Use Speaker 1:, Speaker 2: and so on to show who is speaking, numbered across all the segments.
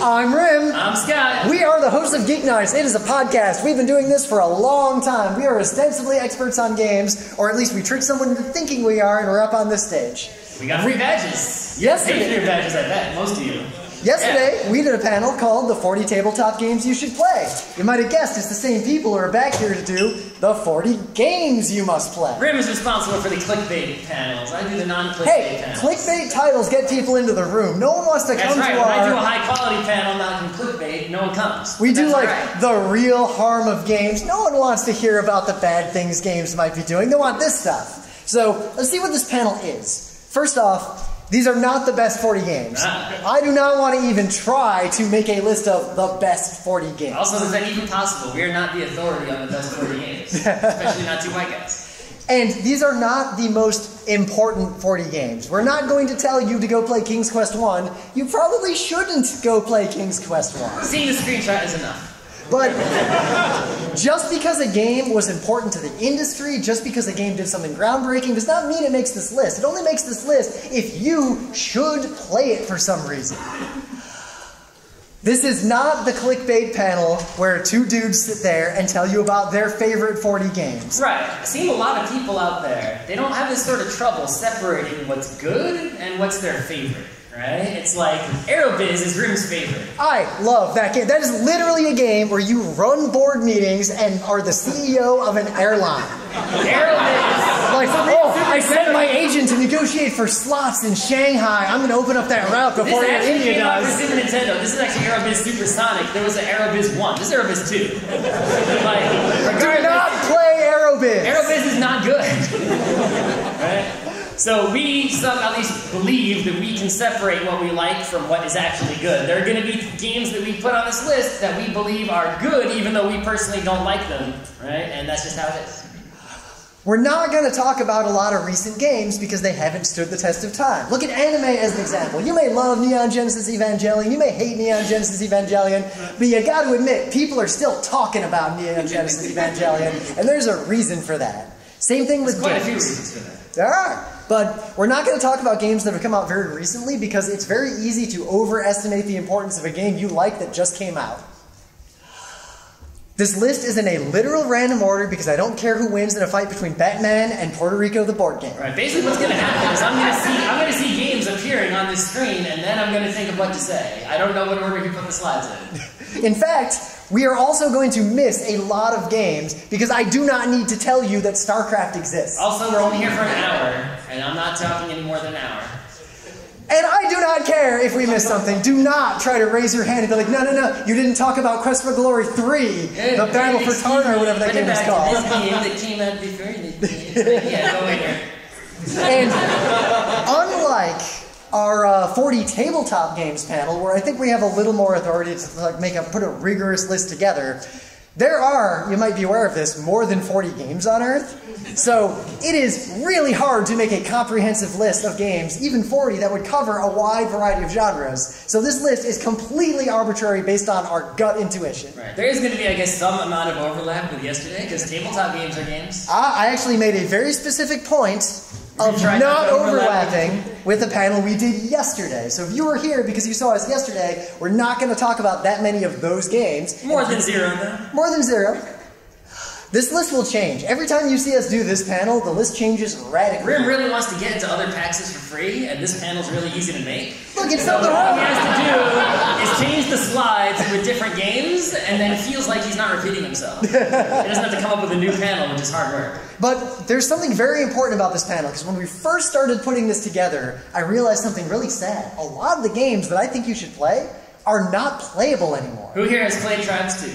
Speaker 1: I'm Rym.
Speaker 2: I'm Scott.
Speaker 1: We are the hosts of GeekNights. It is a podcast. We've been doing this for a long time. We are ostensibly experts on games, or at least we trick someone into thinking we are, and we're up on this stage.
Speaker 2: We got free badges. Yes, for badges, I bet. Most of you.
Speaker 1: Yesterday, we did a panel called The 40 Tabletop Games You Should Play. You might have guessed it's the same people who are back here to do the 40 games you must play.
Speaker 2: Rym is responsible for the clickbait panels. I do the non-clickbait
Speaker 1: Hey,
Speaker 2: panels.
Speaker 1: clickbait titles get people into the room. No one wants to
Speaker 2: That's
Speaker 1: come
Speaker 2: right.
Speaker 1: to
Speaker 2: When I do a high quality panel, not in clickbait, no one comes.
Speaker 1: We do like
Speaker 2: right.
Speaker 1: the real harm of games. No one wants to hear about the bad things games might be doing. They want this stuff. So let's see what this panel is. First off, these are not the best 40 games. I do not want to even try to make a list of the best 40 games.
Speaker 2: Also, is that even possible? We are not the authority on the best 40 games, especially not two white guys.
Speaker 1: And these are not the most important 40 games. We're not going to tell you to go play King's Quest 1. You probably shouldn't go play King's Quest 1.
Speaker 2: Seeing the screenshot is enough.
Speaker 1: But just because a game was important to the industry, just because a game did something groundbreaking, does not mean it makes this list. It only makes this list if you should play it for some reason. This is not the clickbait panel where two dudes sit there and tell you about their favorite 40 games.
Speaker 2: Right. I've seen a lot of people out there. They don't have this sort of trouble separating what's good and what's their favorite. Right? It's like Aerobiz is Rym's favorite.
Speaker 1: I love that game. That is literally a game where you run board meetings and are the CEO of an airline.
Speaker 2: Aerobiz.
Speaker 1: Like, oh, I sent my agent to negotiate for slots in Shanghai. I'm going to open up that route before Air
Speaker 2: actually
Speaker 1: India
Speaker 2: came out for. Super Nintendo. This is actually Aerobiz Supersonic. There was an Aerobiz 1. This is Aerobiz 2. like,
Speaker 1: Do not play Aerobiz.
Speaker 2: Aerobiz is not good. right? So we some at least believe that we can separate what we like from what is actually good. There are going to be games that we put on this list that we believe are good, even though we personally don't like them, right? And that's just how it is.
Speaker 1: We're not going to talk about a lot of recent games because they haven't stood the test of time. Look at anime as an example. You may love Neon Genesis Evangelion, you may hate Neon Genesis Evangelion, but you got to admit, people are still talking about Neon Genesis Evangelion, and there's a reason for that. Same thing with
Speaker 2: Quite a few reasons for that.
Speaker 1: There are. But we're not going to talk about games that have come out very recently because it's very easy to overestimate the importance of a game you like that just came out. This list is in a literal random order because I don't care who wins in a fight between Batman and Puerto Rico the board game.
Speaker 2: Right. Basically, what's going to happen is I'm going to see I'm going to see games appearing on this screen, and then I'm going to think of what to say. I don't know what order he put the slides in.
Speaker 1: In fact, we are also going to miss a lot of games because I do not need to tell you that StarCraft exists.
Speaker 2: Also, we're only here for an hour, and I'm not talking any more than an hour.
Speaker 1: And I do not care if we miss something. Do not try to raise your hand and be like, no, no, no, you didn't talk about Quest for Glory 3, the Battle for Tarn, or whatever that game is called.
Speaker 2: This game that came out before Yeah, go in here.
Speaker 1: And unlike our uh, 40 tabletop games panel, where I think we have a little more authority to like make a put a rigorous list together, there are, you might be aware of this, more than 40 games on Earth. So it is really hard to make a comprehensive list of games, even 40, that would cover a wide variety of genres. So this list is completely arbitrary based on our gut intuition.
Speaker 2: Right. There is going to be, I guess, some amount of overlap with yesterday because tabletop games are games.
Speaker 1: I I actually made a very specific point of not overlapping with the panel we did yesterday. So if you were here because you saw us yesterday, we're not going to talk about that many of those games.
Speaker 2: More than zero, though.
Speaker 1: More than zero. This list will change. Every time you see us do this panel, the list changes radically.
Speaker 2: Rym really wants to get into other Paxes for free, and this panel's really easy to make.
Speaker 1: Look, it's
Speaker 2: So
Speaker 1: not the
Speaker 2: all he has to do is change the slides with different games, and then it feels like he's not repeating himself. he doesn't have to come up with a new panel, which is hard work.
Speaker 1: But there's something very important about this panel because when we first started putting this together, I realized something really sad. A lot of the games that I think you should play are not playable anymore.
Speaker 2: Who here has played Tribes 2?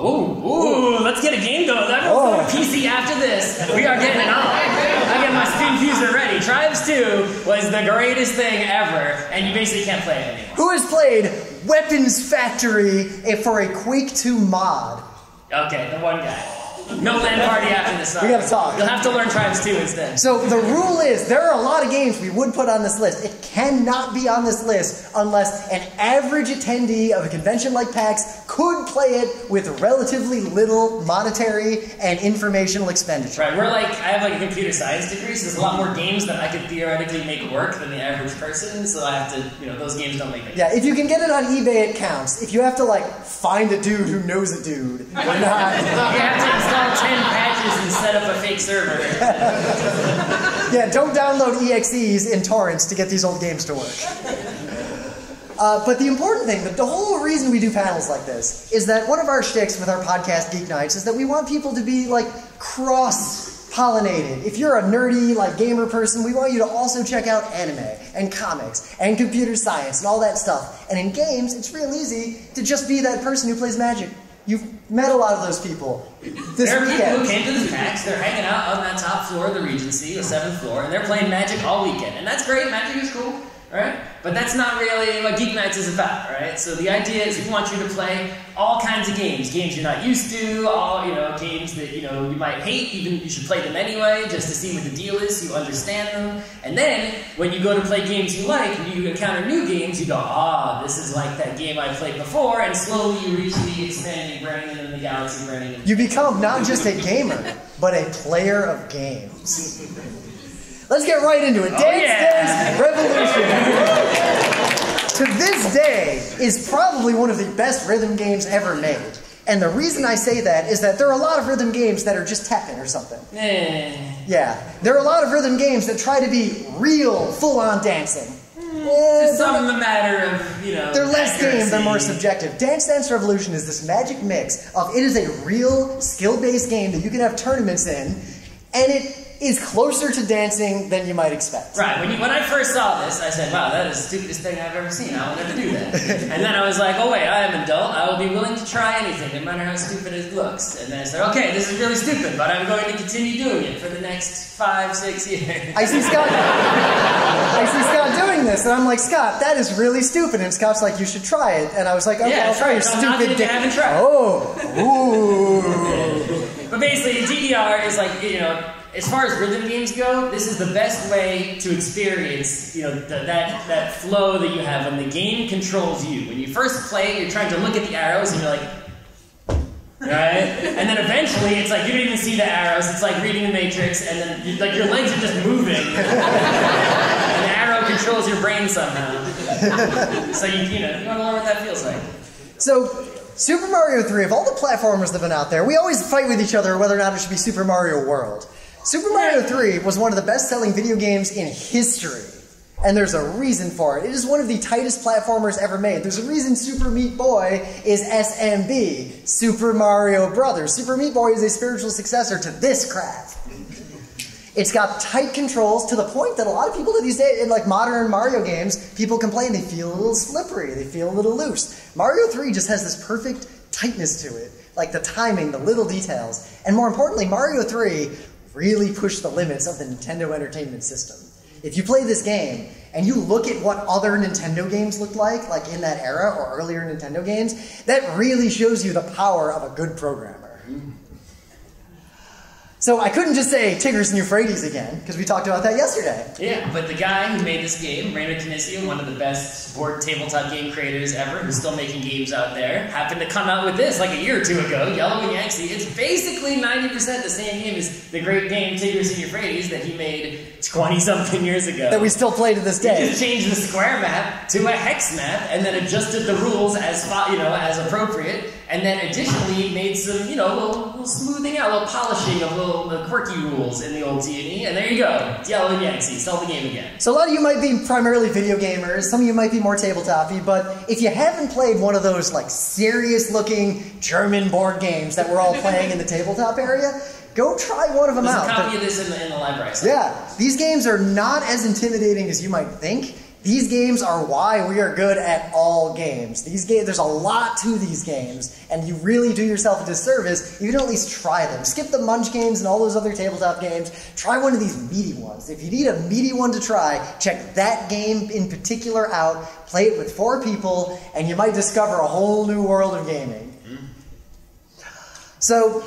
Speaker 2: Oh, ooh, let's get a game going. Everyone
Speaker 1: Oh.
Speaker 2: PC after this. We are getting it on. I get my Steam Fuser ready. Tribes 2 was the greatest thing ever, and you basically can't play it anymore.
Speaker 1: Who has played Weapons Factory for a Quake 2 mod?
Speaker 2: Okay, the one guy. No land party after this.
Speaker 1: We gotta talk.
Speaker 2: You'll have to learn Tribes 2 instead.
Speaker 1: So the rule is there are a lot of games we would put on this list. It cannot be on this list unless an average attendee of a convention like PAX could play it with relatively little monetary and informational expenditure.
Speaker 2: Right, we're like, I have like a computer science degree, so there's a lot more games that I could theoretically make work than the average person, so I have to, you know, those games don't make any
Speaker 1: Yeah, if you can get it on eBay, it counts. If you have to like find a dude who knows a dude, or not.
Speaker 2: You install 10 patches and set up a fake server.
Speaker 1: Yeah, don't download EXEs in torrents to get these old games to work. Uh, but the important thing, the, the whole reason we do panels like this, is that one of our shticks with our podcast GeekNights is that we want people to be like cross pollinated. If you're a nerdy like gamer person, we want you to also check out anime and comics and computer science and all that stuff. And in games, it's real easy to just be that person who plays Magic. You've met a lot of those people this
Speaker 2: there are people who came to this PAX, they're hanging out on that top floor of the Regency, the seventh floor, and they're playing Magic all weekend. And that's great, Magic is cool, right? But that's not really what GeekNights is about, right? So the idea is we want you to play all kinds of games. Games you're not used to, all, you know, games that, you know, you might hate, even you should play them anyway, just to see what the deal is, so you understand them. And then, when you go to play games you like, and you encounter new games, you go, ah, this is like that game I played before, and slowly you reach the expanding brain and the galaxy brain. and-
Speaker 1: You become not just a gamer, but a player of games. Let's get right into it. Dance
Speaker 2: yeah.
Speaker 1: Dance Revolution. to this day, is probably one of the best rhythm games ever made. And the reason I say that is that there are a lot of rhythm games that are just Tekken or something.
Speaker 2: Eh.
Speaker 1: Yeah, there are a lot of rhythm games that try to be real, full-on dancing. Eh,
Speaker 2: It's some the matter of, you know.
Speaker 1: They're less game, they're more subjective. Dance Dance Revolution is this magic mix of it is a real skill-based game that you can have tournaments in, and it is closer to dancing than you might expect.
Speaker 2: Right, when, you, when I first saw this, I said, wow, that is the stupidest thing I've ever seen. I will never do that. and then I was like, oh, wait, I am an adult. I will be willing to try anything, no matter how stupid it looks. And then I said, okay, this is really stupid, but I'm going to continue doing it for the next five, six years.
Speaker 1: I see Scott. I see Scott doing this, and I'm like, Scott, that is really stupid. And Scott's like, you should try it. And I was like, okay,
Speaker 2: Yeah,
Speaker 1: I'll try your
Speaker 2: try it. Don't knock it
Speaker 1: stupid dick. Oh, ooh.
Speaker 2: But basically, DDR is like, you know, as far as rhythm games go, this is the best way to experience, you know, the, that, that flow that you have when the game controls you. When you first play, you're trying to look at the arrows and you're like, right? And then eventually, it's like you don't even see the arrows. It's like reading the Matrix, and then you, like your legs are just moving, the arrow controls your brain somehow. So you, you know, you want to learn what that feels like.
Speaker 1: So, Super Mario 3, of all the platformers that have been out there, we always fight with each other whether or not it should be Super Mario World. Super Mario 3 was one of the best selling video games in history. And there's a reason for it. It is one of the tightest platformers ever made. There's a reason Super Meat Boy is SMB, Super Mario Brothers. Super Meat Boy is a spiritual successor to this crap. It's got tight controls to the point that a lot of people these days, in like modern Mario games, people complain they feel a little slippery, they feel a little loose. Mario 3 just has this perfect tightness to it, like the timing, the little details. And more importantly, Mario 3 really push the limits of the Nintendo Entertainment System. If you play this game and you look at what other Nintendo games looked like, like in that era or earlier Nintendo games, that really shows you the power of a good programmer. So I couldn't just say Tigris and Euphrates again, because we talked about that yesterday.
Speaker 2: Yeah, but the guy who made this game, Reiner Knizia, one of the best board tabletop game creators ever, who's still making games out there, happened to come out with this like a year or two ago, Yellow and Yangtze. It's basically 90% the same game as the great game Tigris and Euphrates that he made 20 something years ago.
Speaker 1: That we still play to this day.
Speaker 2: He just changed the square map to a hex map and then adjusted the rules as you know as appropriate and then additionally made some you know little, little smoothing out, a little polishing of little the quirky rules in the old T&E and there you go. Yellow and Yangtze. Sell the game again.
Speaker 1: So a lot of you might be primarily video gamers, some of you might be more tabletopy, but if you haven't played one of those like serious looking German board games that we're all playing in the tabletop area, go try one of them
Speaker 2: There's a
Speaker 1: out.
Speaker 2: copy of this in the, in the library. somewhere.
Speaker 1: Yeah, these games are not as intimidating as you might think. These games are why we are good at all games. These games, there's a lot to these games, and you really do yourself a disservice if you don't at least try them. Skip the Munch games and all those other tabletop games. Try one of these meaty ones. If you need a meaty one to try, check that game in particular out. Play it with four people, and you might discover a whole new world of gaming. Hmm. So,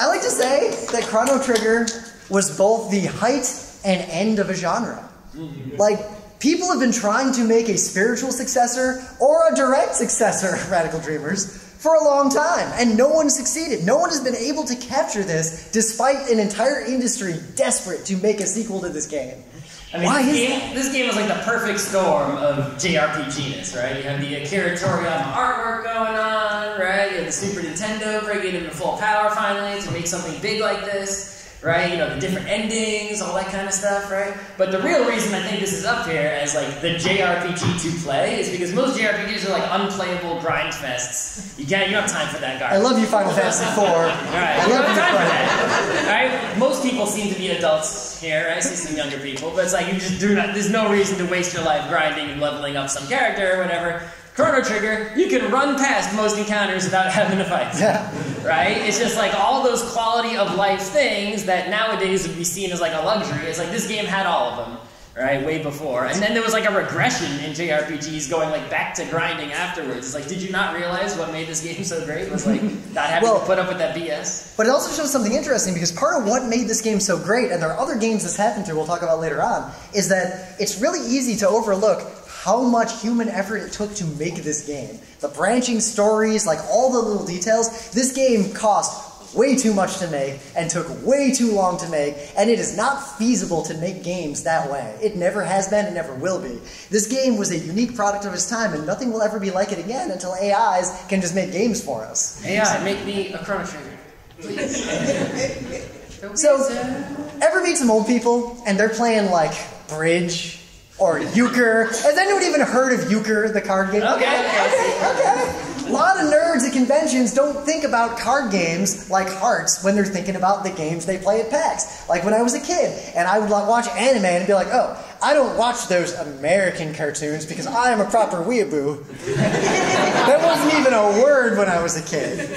Speaker 1: I like to say that Chrono Trigger was both the height and end of a genre. Hmm. Like, people have been trying to make a spiritual successor or a direct successor of Radical Dreamers for a long time, and no one succeeded. No one has been able to capture this despite an entire industry desperate to make a sequel to this game.
Speaker 2: I mean,
Speaker 1: Why
Speaker 2: this,
Speaker 1: is
Speaker 2: game, this game is like the perfect storm of JRPGness, right? You have the Akira Toriyama artwork going on, right? You have the Super Nintendo bringing it into full power finally to make something big like this, right? You know, the different endings, all that kind of stuff, right? But the real reason I think this is up here as like the JRPG to play is because most JRPGs are like unplayable grind fests. You can't, you don't have time for that
Speaker 1: I love you, Final Fantasy IV.
Speaker 2: Right.
Speaker 1: I
Speaker 2: You
Speaker 1: love
Speaker 2: don't have time for that. Right? Most people seem to be adults here. I see some younger people, but it's like you just do not. There's no reason to waste your life grinding and leveling up some character or whatever. Chrono Trigger, you can run past most encounters without having to fight.
Speaker 1: Yeah.
Speaker 2: Right? It's just like all those quality of life things that nowadays would be seen as like a luxury. It's like this game had all of them. Right, way before. And then there was like a regression in JRPGs going like back to grinding afterwards. It's like, did you not realize what made this game so great was like not having
Speaker 1: Well-
Speaker 2: to put up with that BS?
Speaker 1: But it also shows something interesting because part of what made this game so great, and there are other games this happened to, we'll talk about later on, is that it's really easy to overlook how much human effort it took to make this game. The branching stories, like all the little details, this game cost way too much to make and took way too long to make, and it is not feasible to make games that way. It never has been and never will be. This game was a unique product of its time, and nothing will ever be like it again until AIs can just make games for us.
Speaker 2: AI, make me a Chrono Trigger. please.
Speaker 1: So, ever meet some old people and they're playing like Bridge or Euchre? Has anyone even heard of Euchre, the card game?
Speaker 2: Okay,
Speaker 1: okay, okay. A lot of nerds at conventions don't think about card games like Hearts when they're thinking about the games they play at PAX. Like when I was a kid and I would like, watch anime and be like, oh, I don't watch those American cartoons because I am a proper weeaboo. that wasn't even a word when I was a kid.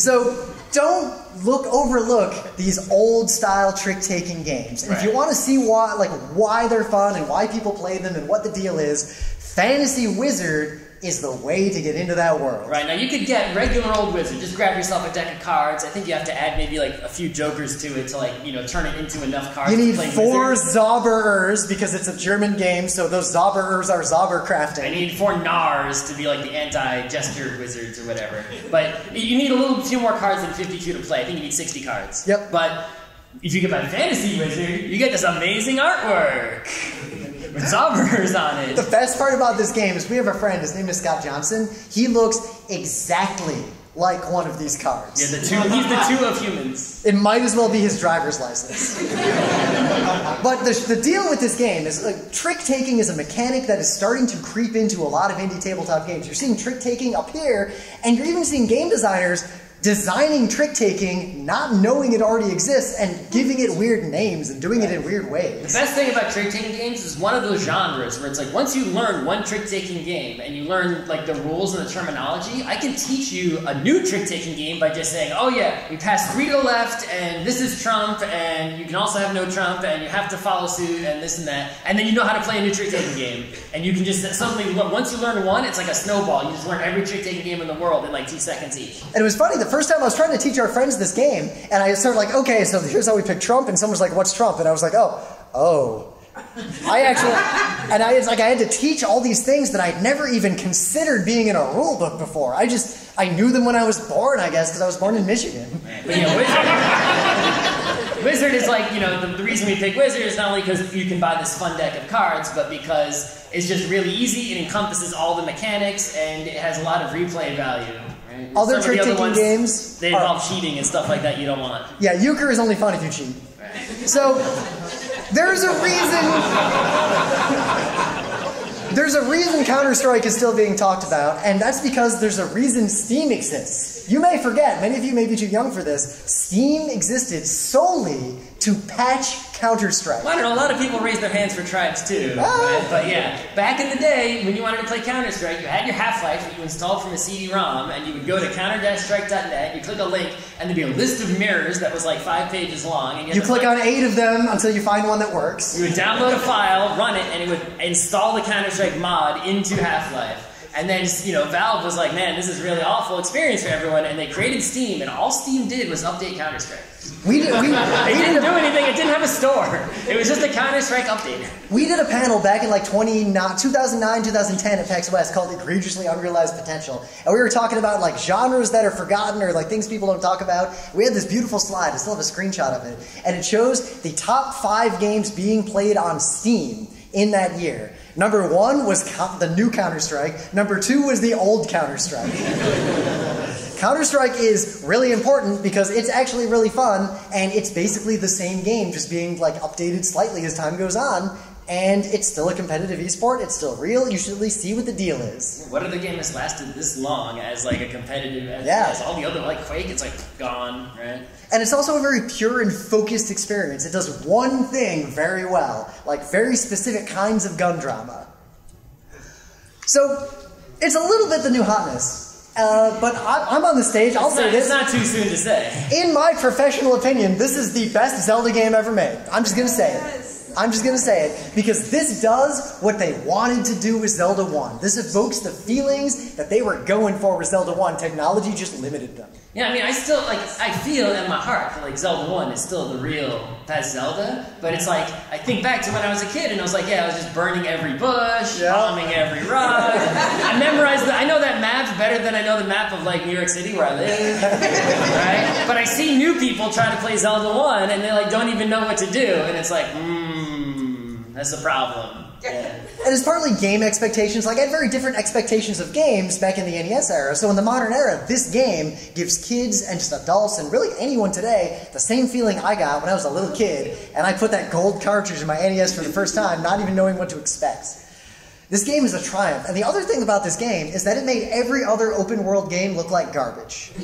Speaker 1: So don't look overlook these old style trick taking games. And if you want to see why like why they're fun and why people play them and what the deal is, Fantasy Wizard is the way to get into that world.
Speaker 2: Right, now you could get regular old wizard, just grab yourself a deck of cards. I think you have to add maybe like a few jokers to it to like, you know, turn it into enough cards
Speaker 1: You
Speaker 2: to
Speaker 1: need
Speaker 2: play
Speaker 1: four
Speaker 2: wizard.
Speaker 1: Zauberers because it's a German game, so those Zauberers are Zauber
Speaker 2: I need four Nars to be like the anti-gesture wizards or whatever. But you need a little few more cards than 52 to play. I think you need 60 cards.
Speaker 1: Yep.
Speaker 2: But if you get my fantasy wizard, you get this amazing artwork with on it.
Speaker 1: The best part about this game is we have a friend, his name is Scott Johnson. He looks exactly like one of these cards.
Speaker 2: Yeah, the two. He's the two of humans.
Speaker 1: It might as well be his driver's license. but the, the deal with this game is like, trick taking is a mechanic that is starting to creep into a lot of indie tabletop games. You're seeing trick taking up here, and you're even seeing game designers designing trick taking, not knowing it already exists, and giving it weird names and doing it in weird ways.
Speaker 2: The best thing about trick taking games is one of those genres where it's like once you learn one trick taking game and you learn like the rules and the terminology, I can teach you a new trick taking game by just saying, oh yeah, we pass three to the left and this is trump and you can also have no trump and you have to follow suit and this and that, and then you know how to play a new trick taking game and you can just suddenly once you learn one, it's like a snowball. You just learn every trick taking game in the world in like two seconds each.
Speaker 1: And it was funny, the first time I was trying to teach our friends this game, and I started like, okay, so here's how we pick Trump, and someone was like, what's Trump? And I was like, oh, oh. I actually, and I, it's like I had to teach all these things that I'd never even considered being in a rule book before. I just, I knew them when I was born, I guess, because I was born in Michigan.
Speaker 2: But yeah, Wizard. Wizard is like, you know, the, the reason we pick Wizard is not only because you can buy this fun deck of cards, but because it's just really easy, it encompasses all the mechanics, and it has a lot of replay value. Right?
Speaker 1: Other
Speaker 2: Some the
Speaker 1: trick-taking games
Speaker 2: They
Speaker 1: are-
Speaker 2: involve cheating and stuff like that you don't want.
Speaker 1: Yeah, euchre is only fun if you cheat. So, there's a reason. There's a reason Counter Strike is still being talked about, and that's because there's a reason Steam exists. You may forget, many of you may be too young for this. Steam existed solely to patch Counter Strike.
Speaker 2: Well, I don't know, a lot of people raise their hands for Tribes 2.
Speaker 1: Ah.
Speaker 2: right? But yeah, back in the day, when you wanted to play Counter Strike, you had your Half Life that you installed from a CD-ROM, and you would go to counter-strike.net, you click a link, and there'd be a list of mirrors that was like five pages long. And you,
Speaker 1: You click
Speaker 2: click-
Speaker 1: on eight of them until you find one that works.
Speaker 2: You would download a file, run it, and it would install the Counter Strike mod into Half Life. And then you know Valve was like, man, this is really awful experience for everyone, and they created Steam, and all Steam did was update Counter Strike.
Speaker 1: We did. We,
Speaker 2: they didn't do anything. It didn't have a store. It was just a Counter Strike update.
Speaker 1: we did a panel back in like 20, not- 2009, 2010 at PAX West called "Egregiously Unrealized Potential," and we were talking about like genres that are forgotten or like things people don't talk about. We had this beautiful slide. I still have a screenshot of it, and it shows the top five games being played on Steam in that year. Number one was the new Counter Strike. Number two was the old Counter Strike. Counter Strike is really important because it's actually really fun and it's basically the same game, just being like updated slightly as time goes on. And it's still a competitive esport. It's still real. You should at least see what the deal is.
Speaker 2: What other game has lasted this long as like a competitive as,
Speaker 1: Yeah.
Speaker 2: as all the other like Quake? It's like gone, right?
Speaker 1: And it's also a very pure and focused experience. It does one thing very well, like very specific kinds of gun drama. So it's a little bit the new hotness. Uh, but I, I'm on the stage. I'll
Speaker 2: It's
Speaker 1: say
Speaker 2: not,
Speaker 1: this.
Speaker 2: it's not too soon to say.
Speaker 1: In my professional opinion, this is the best Zelda game ever made. I'm just gonna say it. I'm just gonna say it because this does what they wanted to do with Zelda 1. This evokes the feelings that they were going for with Zelda 1. Technology just limited them.
Speaker 2: Yeah, I mean, I still like I feel in my heart that like Zelda One is still the real best Zelda, but it's like I think back to when I was a kid and I was like, yeah, I was just burning every bush,
Speaker 1: Yeah.
Speaker 2: bombing every rock. I memorized the, I know that map better than I know the map of like New York City where I live, right? But I see new people trying to play Zelda One and they like don't even know what to do, and it's like, mmm, that's the problem. Yeah.
Speaker 1: And it's partly game expectations. Like, I had very different expectations of games back in the NES era. So, in the modern era, this game gives kids and just adults and really anyone today the same feeling I got when I was a little kid and I put that gold cartridge in my NES for the first time, not even knowing what to expect. This game is a triumph. And the other thing about this game is that it made every other open world game look like garbage.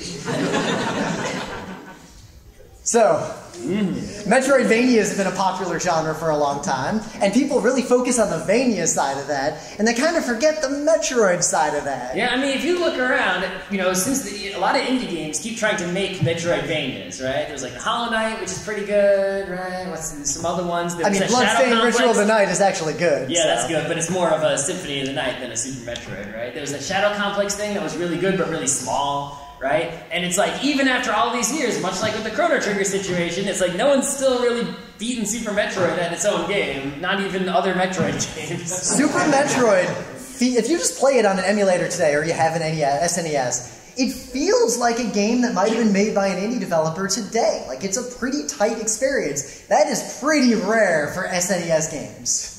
Speaker 1: so, Mm-hmm. Metroidvanias have been a popular genre for a long time, and people really focus on the Vania side of that, and they kind of forget the Metroid side of that.
Speaker 2: Yeah, I mean, if you look around, you know, since the, a lot of indie games keep trying to make Metroidvanias, right? There's like Hollow Knight, which is pretty good, right? What's some other ones? There's
Speaker 1: I mean,
Speaker 2: Shadow
Speaker 1: Bloodstained. Ritual of the Night is actually good.
Speaker 2: Yeah,
Speaker 1: so.
Speaker 2: that's good, but it's more of a Symphony of the Night than a Super Metroid, right? There was a Shadow Complex thing that was really good, but really small, right? And it's like, even after all these years, much like with the Chrono Trigger situation, it's like no one's still really beaten Super Metroid at its own game, not even other Metroid games.
Speaker 1: Super Metroid, if you just play it on an emulator today, or you have an NES, SNES, it feels like a game that might have been made by an indie developer today. Like, it's a pretty tight experience. That is pretty rare for SNES games.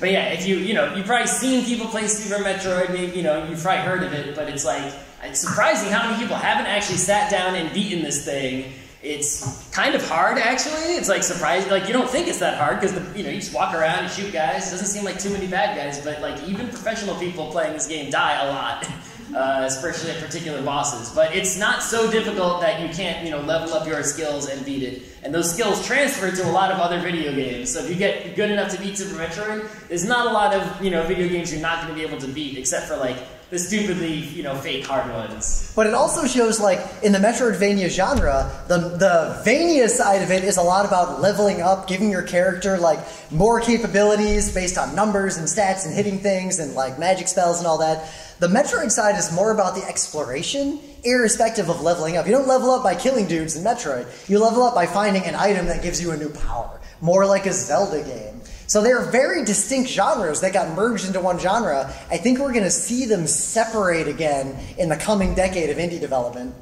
Speaker 2: But yeah, if you you know you've probably seen people play Super Metroid, maybe you know you've probably heard of it, but it's like it's surprising how many people haven't actually sat down and beaten this thing. It's kind of hard actually. It's like surprising, like you don't think it's that hard because you know you just walk around and shoot guys. It doesn't seem like too many bad guys, but like even professional people playing this game die a lot. Uh, especially at particular bosses, but it's not so difficult that you can't, you know, level up your skills and beat it. And those skills transfer to a lot of other video games. So if you get good enough to beat Super Metroid, there's not a lot of, you know, video games you're not going to be able to beat, except for like the stupidly, you know, fake hard ones.
Speaker 1: But it also shows, like, in the Metroidvania genre, the, the Vania side of it is a lot about leveling up, giving your character, like, more capabilities based on numbers and stats and hitting things and, like, magic spells and all that. The Metroid side is more about the exploration, irrespective of leveling up. You don't level up by killing dudes in Metroid. You level up by finding an item that gives you a new power. More like a Zelda game. So they're very distinct genres that got merged into one genre. I think we're going to see them separate again in the coming decade of indie development.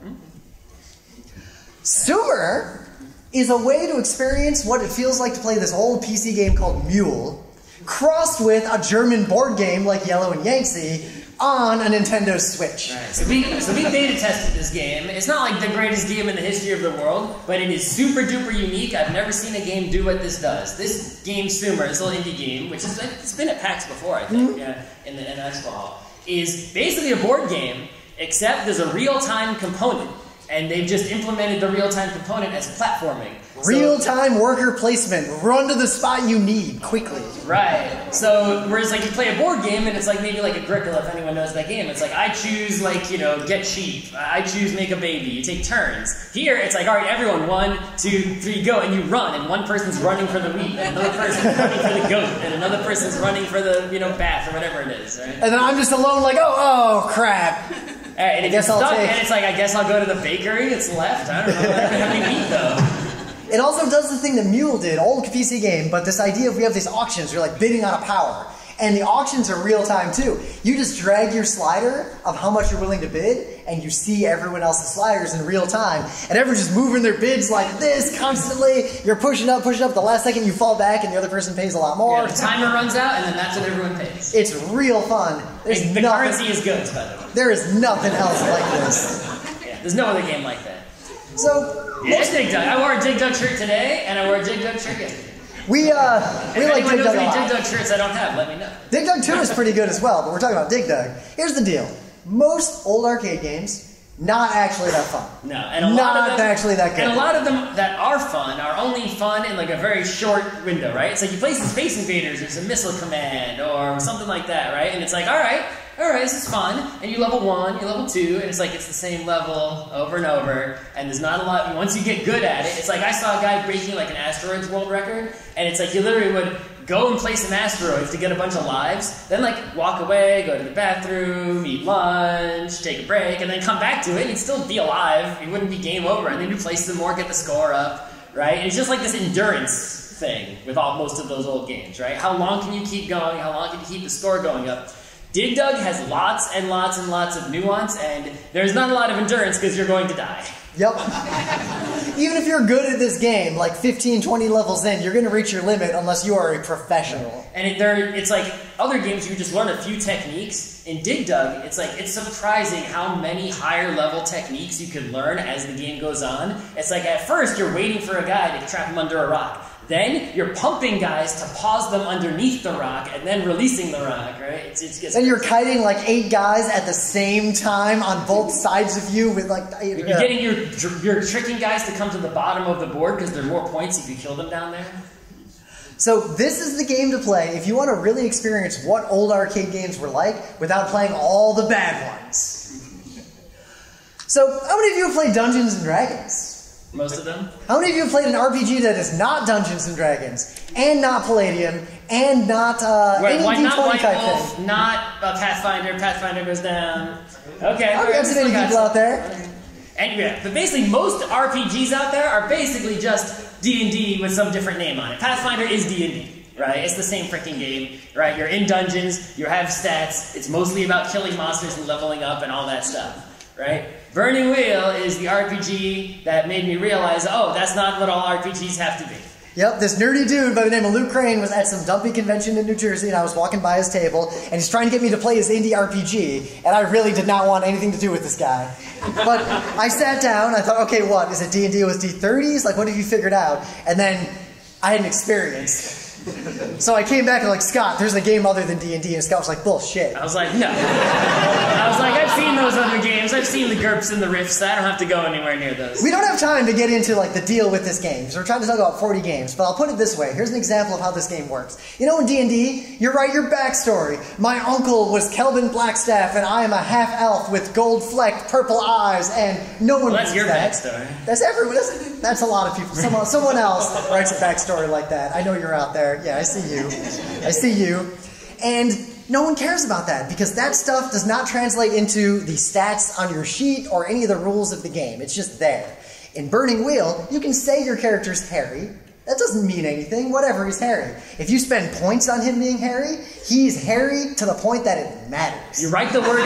Speaker 1: Sumer is a way to experience what it feels like to play this old PC game called Mule, crossed with a German board game like Yellow and Yangtze on a Nintendo Switch.
Speaker 2: Right. So we so we beta tested this game. It's not like the greatest game in the history of the world, but it is super duper unique. I've never seen a game do what this does. This game Sumer, this little indie game, which is it's been at PAX before, I think, mm. yeah, in the in the expo hall, is basically a board game, except there's a real time component. and they've just implemented the real-time component as platforming.
Speaker 1: Real time worker placement. Run to the spot you need quickly.
Speaker 2: Right. So whereas like you play a board game and it's like maybe like Agricola if anyone knows that game. It's like I choose like you know get sheep. I choose make a baby. You take turns. Here it's like all right everyone one two three go and you run and one person's running for the wheat and another person's running for the goat and another person's running for the you know bath or whatever it is. Right.
Speaker 1: And then I'm just alone, like, oh, oh, crap.
Speaker 2: Right, and if
Speaker 1: guess I'll
Speaker 2: stuck,
Speaker 1: take-
Speaker 2: and it's like I guess I'll go to the bakery. It's left. I don't know. I don't have any meat though.
Speaker 1: It also does the thing that Mule did, old PC game, but this idea of we have these auctions, you're like bidding on a power. And the auctions are real time too. You just drag your slider of how much you're willing to bid, and you see everyone else's sliders in real time. And everyone's just moving their bids like this constantly. You're pushing up, pushing up. The last second you fall back, and the other person pays a lot more.
Speaker 2: Yeah, the timer runs out and then that's what everyone pays.
Speaker 1: It's real fun. There's
Speaker 2: the
Speaker 1: nothing,
Speaker 2: currency is good, by the way.
Speaker 1: there is nothing else like this.
Speaker 2: Yeah, there's no other game like that.
Speaker 1: So
Speaker 2: it's Dig Dug. I wore a Dig Dug shirt today, and I wore a Dig Dug shirt yesterday.
Speaker 1: we uh we
Speaker 2: if
Speaker 1: like Dig Dug a
Speaker 2: any
Speaker 1: lot.
Speaker 2: Dig Dug shirts I don't have, let me know.
Speaker 1: Dig Dug 2 is pretty good as well, but we're talking about Dig Dug. Here's the deal. Most old arcade games, not actually that fun.
Speaker 2: No, and a
Speaker 1: Not
Speaker 2: lot of them,
Speaker 1: actually that good.
Speaker 2: And a lot of them that are fun are only fun in like a very short window, right? It's like you play some Space Invaders or some Missile Command or something like that, right? And it's like, all right, all right, this is fun. And you level one, you level two, and it's like it's the same level over and over. And there's not a lot. Once you get good at it, it's like I saw a guy breaking like an asteroids world record, and it's like you literally would go and play some asteroids to get a bunch of lives, then like walk away, go to the bathroom, eat lunch, take a break, and then come back to it, and you'd still be alive. It wouldn't be game over, and then you play some more, get the score up, right? And it's just like this endurance thing with all most of those old games, right? How long can you keep going? How long can you keep the score going up? Dig Dug has lots and lots and lots of nuance, and there's not a lot of endurance because you're going to die.
Speaker 1: Yep. Even if you're good at this game, like 15, 20 levels in, you're going to reach your limit unless you are a professional.
Speaker 2: And it, there, it's like other games you just learn a few techniques. In Dig Dug, it's like it's surprising how many higher level techniques you can learn as the game goes on. It's like at first you're waiting for a guy to trap him under a rock. Then you're pumping guys to pause them underneath the rock and then releasing the rock, right? It's, it's, it's
Speaker 1: Then you're kiting like eight guys at the same time on both sides of you with like.
Speaker 2: you're getting your you're tricking guys to come to the bottom of the board because there are more points if you kill them down there.
Speaker 1: So this is the game to play if you want to really experience what old arcade games were like without playing all the bad ones. So how many of you have played Dungeons and Dragons?
Speaker 2: Most of them.
Speaker 1: How many of you have played an RPG that is not Dungeons and Dragons and not Palladium and not uh,
Speaker 2: Wait,
Speaker 1: any
Speaker 2: why
Speaker 1: D20
Speaker 2: White
Speaker 1: type
Speaker 2: Wolf?
Speaker 1: thing?
Speaker 2: Not uh, Pathfinder. Pathfinder goes down. Okay.
Speaker 1: I've
Speaker 2: we
Speaker 1: seen
Speaker 2: still
Speaker 1: any people out there.
Speaker 2: And yeah, but basically most RPGs out there are basically just D and D with some different name on it. Pathfinder is D and D, right? It's the same freaking game, right? You're in dungeons, you have stats. It's mostly about killing monsters and leveling up and all that stuff, right? Burning Wheel is the RPG that made me realize, oh, that's not what all RPGs have to be.
Speaker 1: Yep, this nerdy dude by the name of Luke Crane was at some dumpy convention in New Jersey, and I was walking by his table, and he's trying to get me to play his indie RPG, and I really did not want anything to do with this guy. But I sat down, I thought, okay, what is it? D and D with D30s? Like, what have you figured out? And then I had an experience. So I came back and like Scott, there's a game other than D and D, and Scott was like, bullshit.
Speaker 2: I was like, no. I was like, I've seen those other games. I've seen the GURPS and the Rifts. I don't have to go anywhere near those.
Speaker 1: We don't have time to get into like the deal with this game because we're trying to talk about 40 games. But I'll put it this way: here's an example of how this game works. You know, in D and D, you write your backstory. My uncle was Kelvin Blackstaff, and I am a half elf with gold flecked purple eyes, and no one.
Speaker 2: Well, that's your
Speaker 1: that.
Speaker 2: backstory.
Speaker 1: That's everyone. That's, that's a lot of people. Someone, someone else writes a backstory like that. I know you're out there. Yeah, I see you. I see you. And no one cares about that because that stuff does not translate into the stats on your sheet or any of the rules of the game. It's just there. In Burning Wheel, you can say your character's Harry. That doesn't mean anything. Whatever, he's Harry. If you spend points on him being Harry, he's Harry to the point that it matters.
Speaker 2: You write the word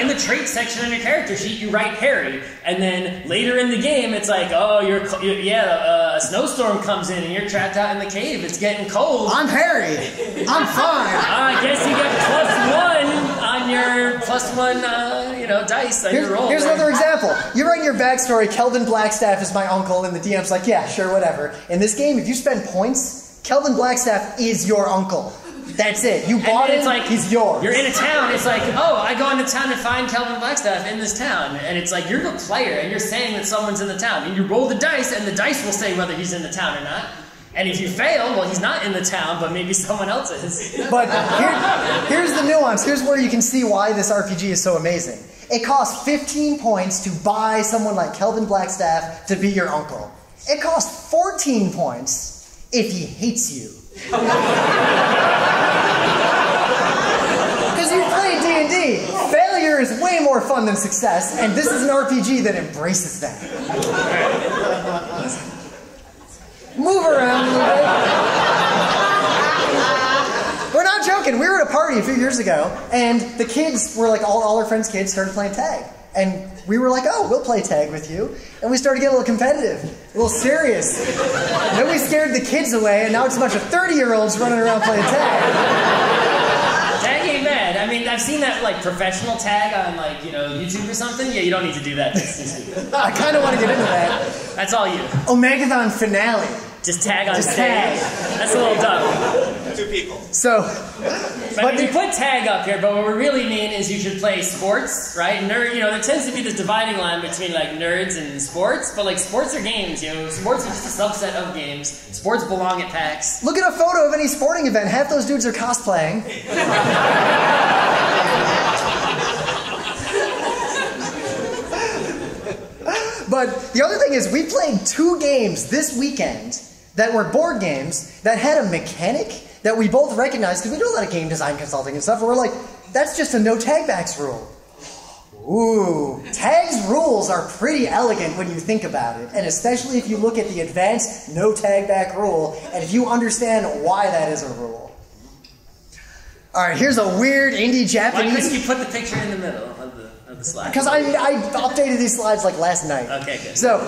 Speaker 2: in the trait section on your character sheet. You write Harry, and then later in the game, it's like, oh, you're, you're yeah, uh, a snowstorm comes in, and you're trapped out in the cave. It's getting cold.
Speaker 1: I'm Harry. I'm fine.
Speaker 2: I guess you get plus one on your plus one, uh, you know, dice on
Speaker 1: Here's,
Speaker 2: your roll.
Speaker 1: here's another example. You're writing your backstory. Kelvin Blackstaff is my uncle, and the DM's like, yeah, sure, whatever. In this game, if you spend points, Kelvin Blackstaff is your uncle. That's it. You bought it.
Speaker 2: it's like
Speaker 1: he's yours.
Speaker 2: You're in a town. It's like, oh, I go into town to find Kelvin Blackstaff in this town, and it's like you're the player, and you're saying that someone's in the town, and you roll the dice, and the dice will say whether he's in the town or not. And if you fail, well, he's not in the town, but maybe someone else is.
Speaker 1: But here, here's the nuance. Here's where you can see why this RPG is so amazing. It costs 15 points to buy someone like Kelvin Blackstaff to be your uncle. It costs 14 points if he hates you. Because you play D&D. Failure is way more fun than success, and this is an RPG that embraces that. Move around a little bit. Joking. We were at a party a few years ago, and the kids were like, all, all our friends' kids started playing tag. And we were like, oh, we'll play tag with you. And we started getting a little competitive, a little serious. And then we scared the kids away, and now it's a bunch of 30 year olds running around playing tag.
Speaker 2: Tag ain't bad. I mean, I've seen that like professional tag on like you know YouTube or something. Yeah, you don't need to do that. That's, too stupid.
Speaker 1: I kind of want to get into that.
Speaker 2: That's all you.
Speaker 1: Omegathon finale.
Speaker 2: Just tag on
Speaker 1: Just tag.
Speaker 2: That's a little dumb.
Speaker 3: Two people.
Speaker 1: So,
Speaker 2: But,
Speaker 1: But
Speaker 2: we put tag up here, but what we really mean is you should play sports, right? Nerd, you know, there tends to be this dividing line between like nerds and sports, but like sports are games, you know. Sports are just a subset of games. Sports belong at PAX.
Speaker 1: look at a photo of any sporting event. Half those dudes are cosplaying. But the other thing is, we played two games this weekend that were board games that had a mechanic that we both recognize because we do a lot of game design consulting and stuff. And we're like, that's just a no tag backs rule. Ooh, tags rules are pretty elegant when you think about it, and especially if you look at the advanced no tag back rule and if you understand why that is a rule. All right, here's a weird indie Japanese.
Speaker 2: Why couldn't you put the picture in the middle of the of the slide?
Speaker 1: Because I, I updated these slides like last night.
Speaker 2: Okay, good.
Speaker 1: So,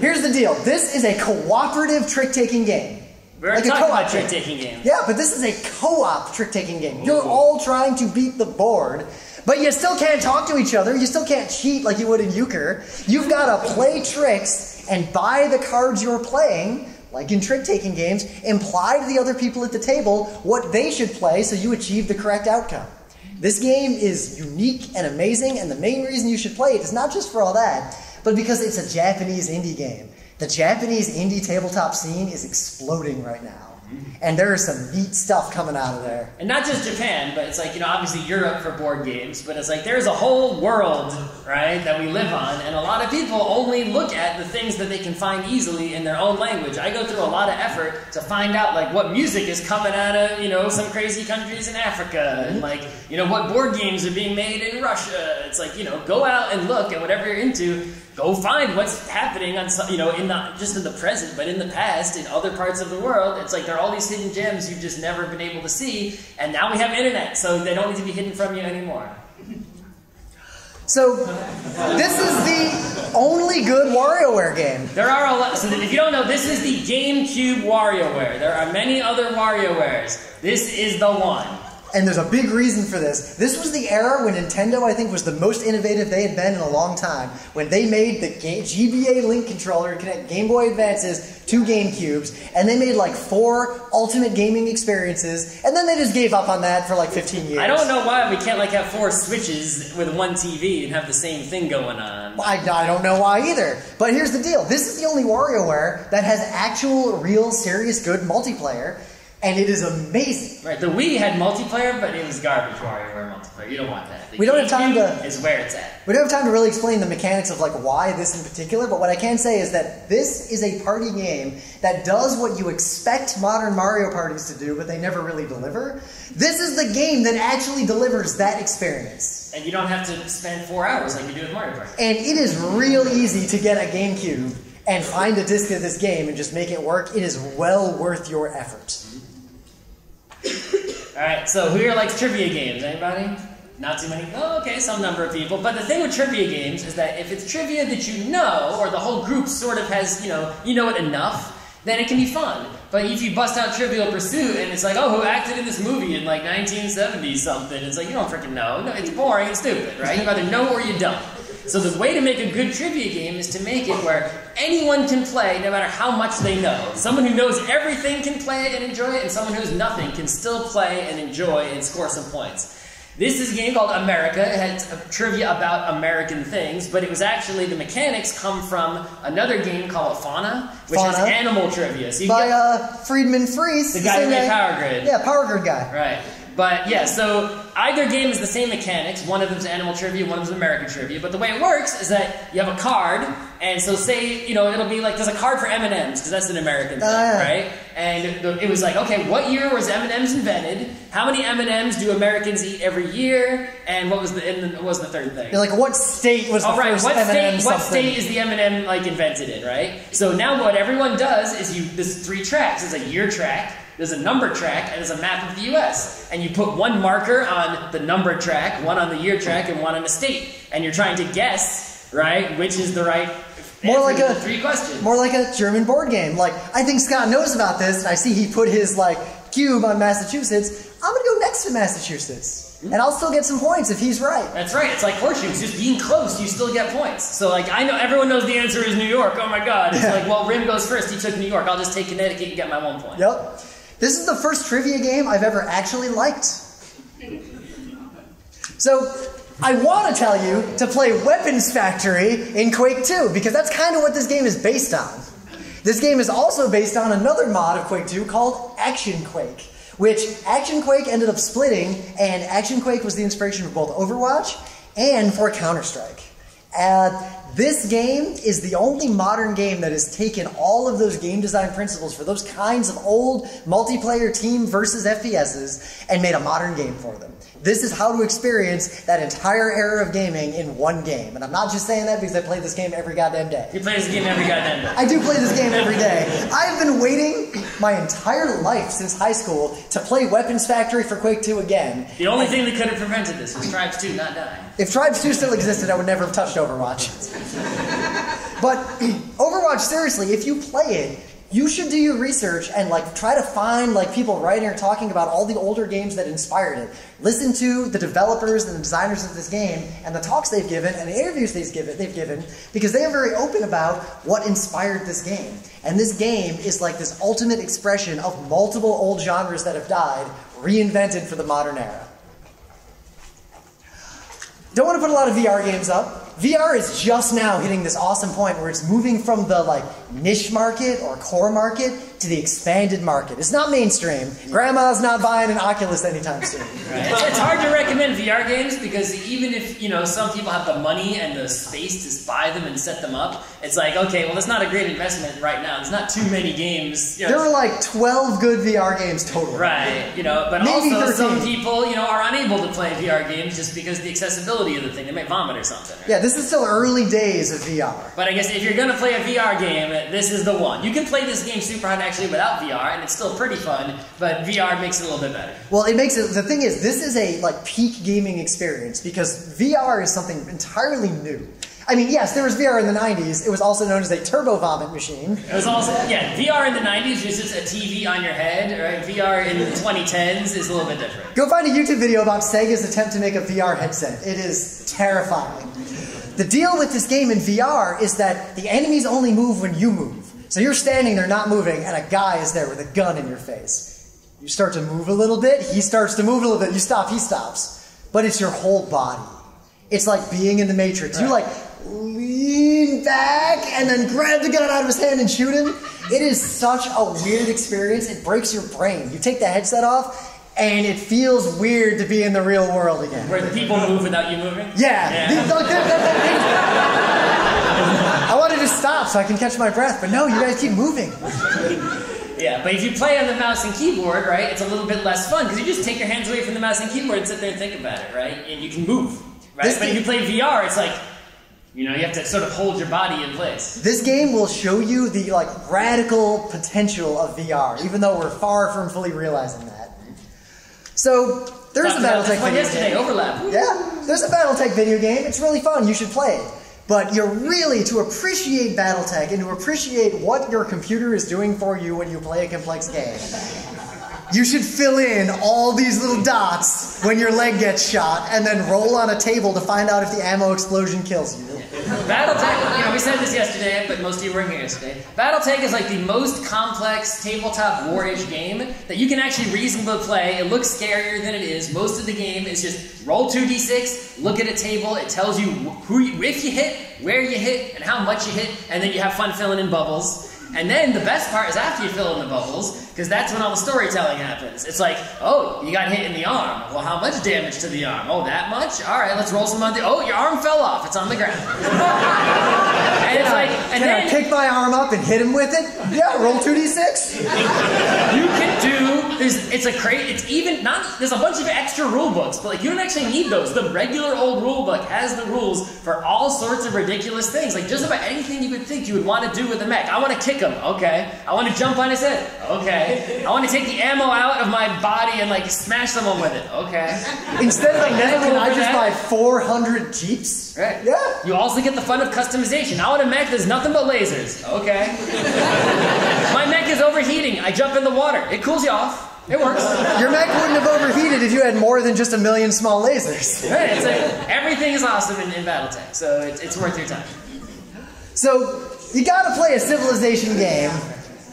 Speaker 1: here's the deal. This is a cooperative trick-taking game.
Speaker 2: We already
Speaker 1: like a
Speaker 2: talked
Speaker 1: co-op
Speaker 2: about trick-taking games.
Speaker 1: Yeah, but this is a co-op trick-taking game. You're all trying to beat the board, but you still can't talk to each other. You still can't cheat like you would in euchre. You've got to play tricks and buy the cards you're playing, like in trick-taking games, imply to the other people at the table what they should play so you achieve the correct outcome. This game is unique and amazing, and the main reason you should play it is not just for all that, but because it's a Japanese indie game. The Japanese indie tabletop scene is exploding right now. And there is some neat stuff coming out of there.
Speaker 2: And not just Japan, but it's like, you know, obviously Europe for board games, but it's like there's a whole world, right, that we live on, and a lot of people only look at the things that they can find easily in their own language. I go through a lot of effort to find out, like, what music is coming out of, you know, some crazy countries in Africa, and, like, you know, what board games are being made in Russia. It's like, you know, go out and look at whatever you're into. Go find what's happening on, you know, in the just in the present, but in the past, in other parts of the world. It's like there are all these hidden gems you've just never been able to see, and now we have internet, so they don't need to be hidden from you anymore.
Speaker 1: So, this is the only good WarioWare game.
Speaker 2: There are a lot. So if you don't know, this is the GameCube WarioWare. There are many other WarioWares. This is the one.
Speaker 1: And there's a big reason for this. This was the era when Nintendo, I think, was the most innovative they had been in a long time. When they made the GBA Link controller to connect Game Boy Advances to GameCubes, and they made like four ultimate gaming experiences, and then they just gave up on that for like 15 years.
Speaker 2: I don't know why we can't like have four switches with one TV and have the same thing going on.
Speaker 1: I, I don't know why either. But here's the deal this is the only WarioWare that has actual, real, serious, good multiplayer, and it is amazing.
Speaker 2: Right, the Wii had multiplayer, but it was garbage WarioWare multiplayer. You don't want that. The
Speaker 1: We don't have time to-
Speaker 2: Is where it's at.
Speaker 1: We don't have time to really explain the mechanics of like why this in particular, but what I can say is that this is a party game that does what you expect modern Mario parties to do, but they never really deliver. This is the game that actually delivers that experience.
Speaker 2: And you don't have to spend four hours like you do with Mario Party.
Speaker 1: And it is real easy to get a GameCube and find a disc of this game and just make it work. It is well worth your effort. Mm-hmm.
Speaker 2: Alright, so who here likes trivia games? Anybody? Not too many? Oh, okay, some number of people. But the thing with trivia games is that if it's trivia that you know, or the whole group sort of has, you know, you know it enough, then it can be fun. But if you bust out Trivial Pursuit and it's like, oh, who acted in this movie in like 1970 something? It's like, you don't freaking know. No, it's boring and stupid, right? You either know or you don't. So the way to make a good trivia game is to make it where anyone can play no matter how much they know. Someone who knows everything can play it and enjoy it, and someone who knows nothing can still play and enjoy and score some points. This is a game called America. It had trivia about American things, but it was actually the mechanics come from another game called Fauna, which
Speaker 1: Fauna.
Speaker 2: is animal trivia. So
Speaker 1: By
Speaker 2: get,
Speaker 1: uh, Friedemann Friese.
Speaker 2: The guy who made Power Grid.
Speaker 1: Yeah, Power Grid guy.
Speaker 2: Right. But yeah, so either game is the same mechanics. One of them's animal trivia, one of them's American trivia. But the way it works is that you have a card, and so say you know it'll be like there's a card for M and M's because that's an American thing,
Speaker 1: yeah.
Speaker 2: right? And it was like, okay, what year was M and M's invented? How many M and M's do Americans eat every year? And what was the and what was the third thing?
Speaker 1: You're like, what state was the
Speaker 2: Oh, right. What
Speaker 1: M&M
Speaker 2: state? What state is the M&M like invented in? Right. So now what everyone does is you. There's three tracks. There's a year track. There's a number track, and there's a map of the U.S. And you put one marker on the number track, one on the year track, and one on the state. And you're trying to guess, right, which is the right.
Speaker 1: More like a-
Speaker 2: three questions.
Speaker 1: More like a German board game. Like, I think Scott knows about this, and I see he put his, like, cube on Massachusetts. I'm gonna go next to Massachusetts. Hmm? And I'll still get some points if he's right.
Speaker 2: That's right. It's like horseshoes. Just being close, you still get points. So like I know everyone knows the answer is New York. Oh my God. It's
Speaker 1: Yeah.
Speaker 2: like well, Rim goes first. He took New York. I'll just take Connecticut and get my one point.
Speaker 1: Yep. This is the first trivia game I've ever actually liked. So, I want to tell you to play Weapons Factory in Quake 2 because that's kind of what this game is based on. This game is also based on another mod of Quake 2 called Action Quake, which Action Quake ended up splitting, and Action Quake was the inspiration for both Overwatch and for Counter Strike. Uh, this game is the only modern game that has taken all of those game design principles for those kinds of old multiplayer team versus FPSs and made a modern game for them. This is how to experience that entire era of gaming in one game. And I'm not just saying that because I play this game every goddamn day.
Speaker 2: You play this game every goddamn day.
Speaker 1: I do play this game every day. I've been waiting my entire life since high school to play Weapons Factory for Quake 2 again.
Speaker 2: The only thing that could have prevented this was Tribes 2 not dying.
Speaker 1: If Tribes 2 still existed, I would never have touched Overwatch. but Overwatch, seriously, if you play it, you should do your research and like try to find like people writing or talking about all the older games that inspired it. Listen to the developers and the designers of this game and the talks they've given and the interviews they've given, they've given because they are very open about what inspired this game. And this game is like this ultimate expression of multiple old genres that have died, reinvented for the modern era. Don't want to put a lot of VR games up. VR is just now hitting this awesome point where it's moving from the like niche market or core market to the expanded market. It's not mainstream. Grandma's not buying an Oculus anytime soon.
Speaker 2: Right? It's, it's hard to recommend VR games because even if you know some people have the money and the space to buy them and set them up, it's like okay, well, that's not a great investment right now. There's not too many games. You know,
Speaker 1: There are like 12 good VR games total.
Speaker 2: Right, you know, but
Speaker 1: Maybe
Speaker 2: also
Speaker 1: 13.
Speaker 2: some people, you know, are unable to play VR games just because the accessibility of the thing. They might vomit or something. right?
Speaker 1: Yeah, this is still early days of VR.
Speaker 2: But I guess if you're gonna play a VR game, this is the one. You can play this game super hard actually without VR, and it's still pretty fun. But VR makes it a little bit better.
Speaker 1: Well, it makes it. The thing is, this is a like peak gaming experience because VR is something entirely new. I mean, yes, there was VR in the '90s. It was also known as a turbo vomit machine.
Speaker 2: It was also yeah, VR in the '90s was just a TV on your head, right? VR in the 2010s is a little bit different.
Speaker 1: Go find a YouTube video about Sega's attempt to make a VR headset. It is terrifying. The deal with this game in VR is that the enemies only move when you move. So you're standing there not moving, and a guy is there with a gun in your face. You start to move a little bit, he starts to move a little bit, you stop, he stops. But it's your whole body. It's like being in the Matrix. You like lean back and then grab the gun out of his hand and shoot him. It is such a weird experience. It breaks your brain. You take the headset off, and it feels weird to be in the real world again.
Speaker 2: Where the people move without you moving.
Speaker 1: Yeah.
Speaker 2: Yeah.
Speaker 1: These- like, they're- they're- they're- I wanted to just stop so I can catch my breath, but no, you guys keep moving.
Speaker 2: Yeah, but if you play on the mouse and keyboard, right, it's a little bit less fun because you just take your hands away from the mouse and keyboard and sit there and think about it, right? And you can move, right?
Speaker 1: This
Speaker 2: but if you play VR, it's like, you know, you have to sort of hold your body in place.
Speaker 1: This game will show you the like radical potential of VR, even though we're far from fully realizing that. So there's
Speaker 2: Talked
Speaker 1: a BattleTech video
Speaker 2: yesterday,
Speaker 1: game.
Speaker 2: overlap.
Speaker 1: Yeah, there's a BattleTech video game. It's really fun. You should play it. But you're really to appreciate BattleTech and to appreciate what your computer is doing for you when you play a complex game. You should fill in all these little dots when your leg gets shot and then roll on a table to find out if the ammo explosion kills you.
Speaker 2: BattleTech, you know, we said this yesterday, but most of you weren't here yesterday. BattleTech is like the most complex tabletop war-ish game that you can actually reasonably play. It looks scarier than it is. Most of the game is just roll 2d6, look at a table, it tells you who you, if you hit, where you hit, and how much you hit, and then you have fun filling in bubbles. And then the best part is after you fill in the bubbles, because that's when all the storytelling happens. It's like, oh, you got hit in the arm. Well, how much damage to the arm? Oh, that much? All right, let's roll some on the. Oh, your arm fell off. It's on the ground. and it's like, and
Speaker 1: Can
Speaker 2: then
Speaker 1: I pick my arm up and hit him with it? Yeah, roll 2d6.
Speaker 2: you can do. It's a crate. It's even not. There's a bunch of extra rule books, but like you don't actually need those. The regular old rule book has the rules for all sorts of ridiculous things. Like just about anything you could think you would want to do with a mech. I want to kick him. Okay. I want to jump on his head. Okay. I want to take the ammo out of my body and like smash someone with it. Okay.
Speaker 1: Instead of like mech, can I just
Speaker 2: that?
Speaker 1: buy 400 jeeps?
Speaker 2: Right.
Speaker 1: Yeah.
Speaker 2: You also get the fun of customization. I want a mech that's nothing but lasers. Okay. My mech is overheating. I jump in the water. It cools you off. It works.
Speaker 1: Your mech wouldn't have overheated if you had more than just a million small lasers.
Speaker 2: Right, it's like everything is awesome in, in BattleTech, so it's, it's worth your time.
Speaker 1: So, you gotta play a civilization game,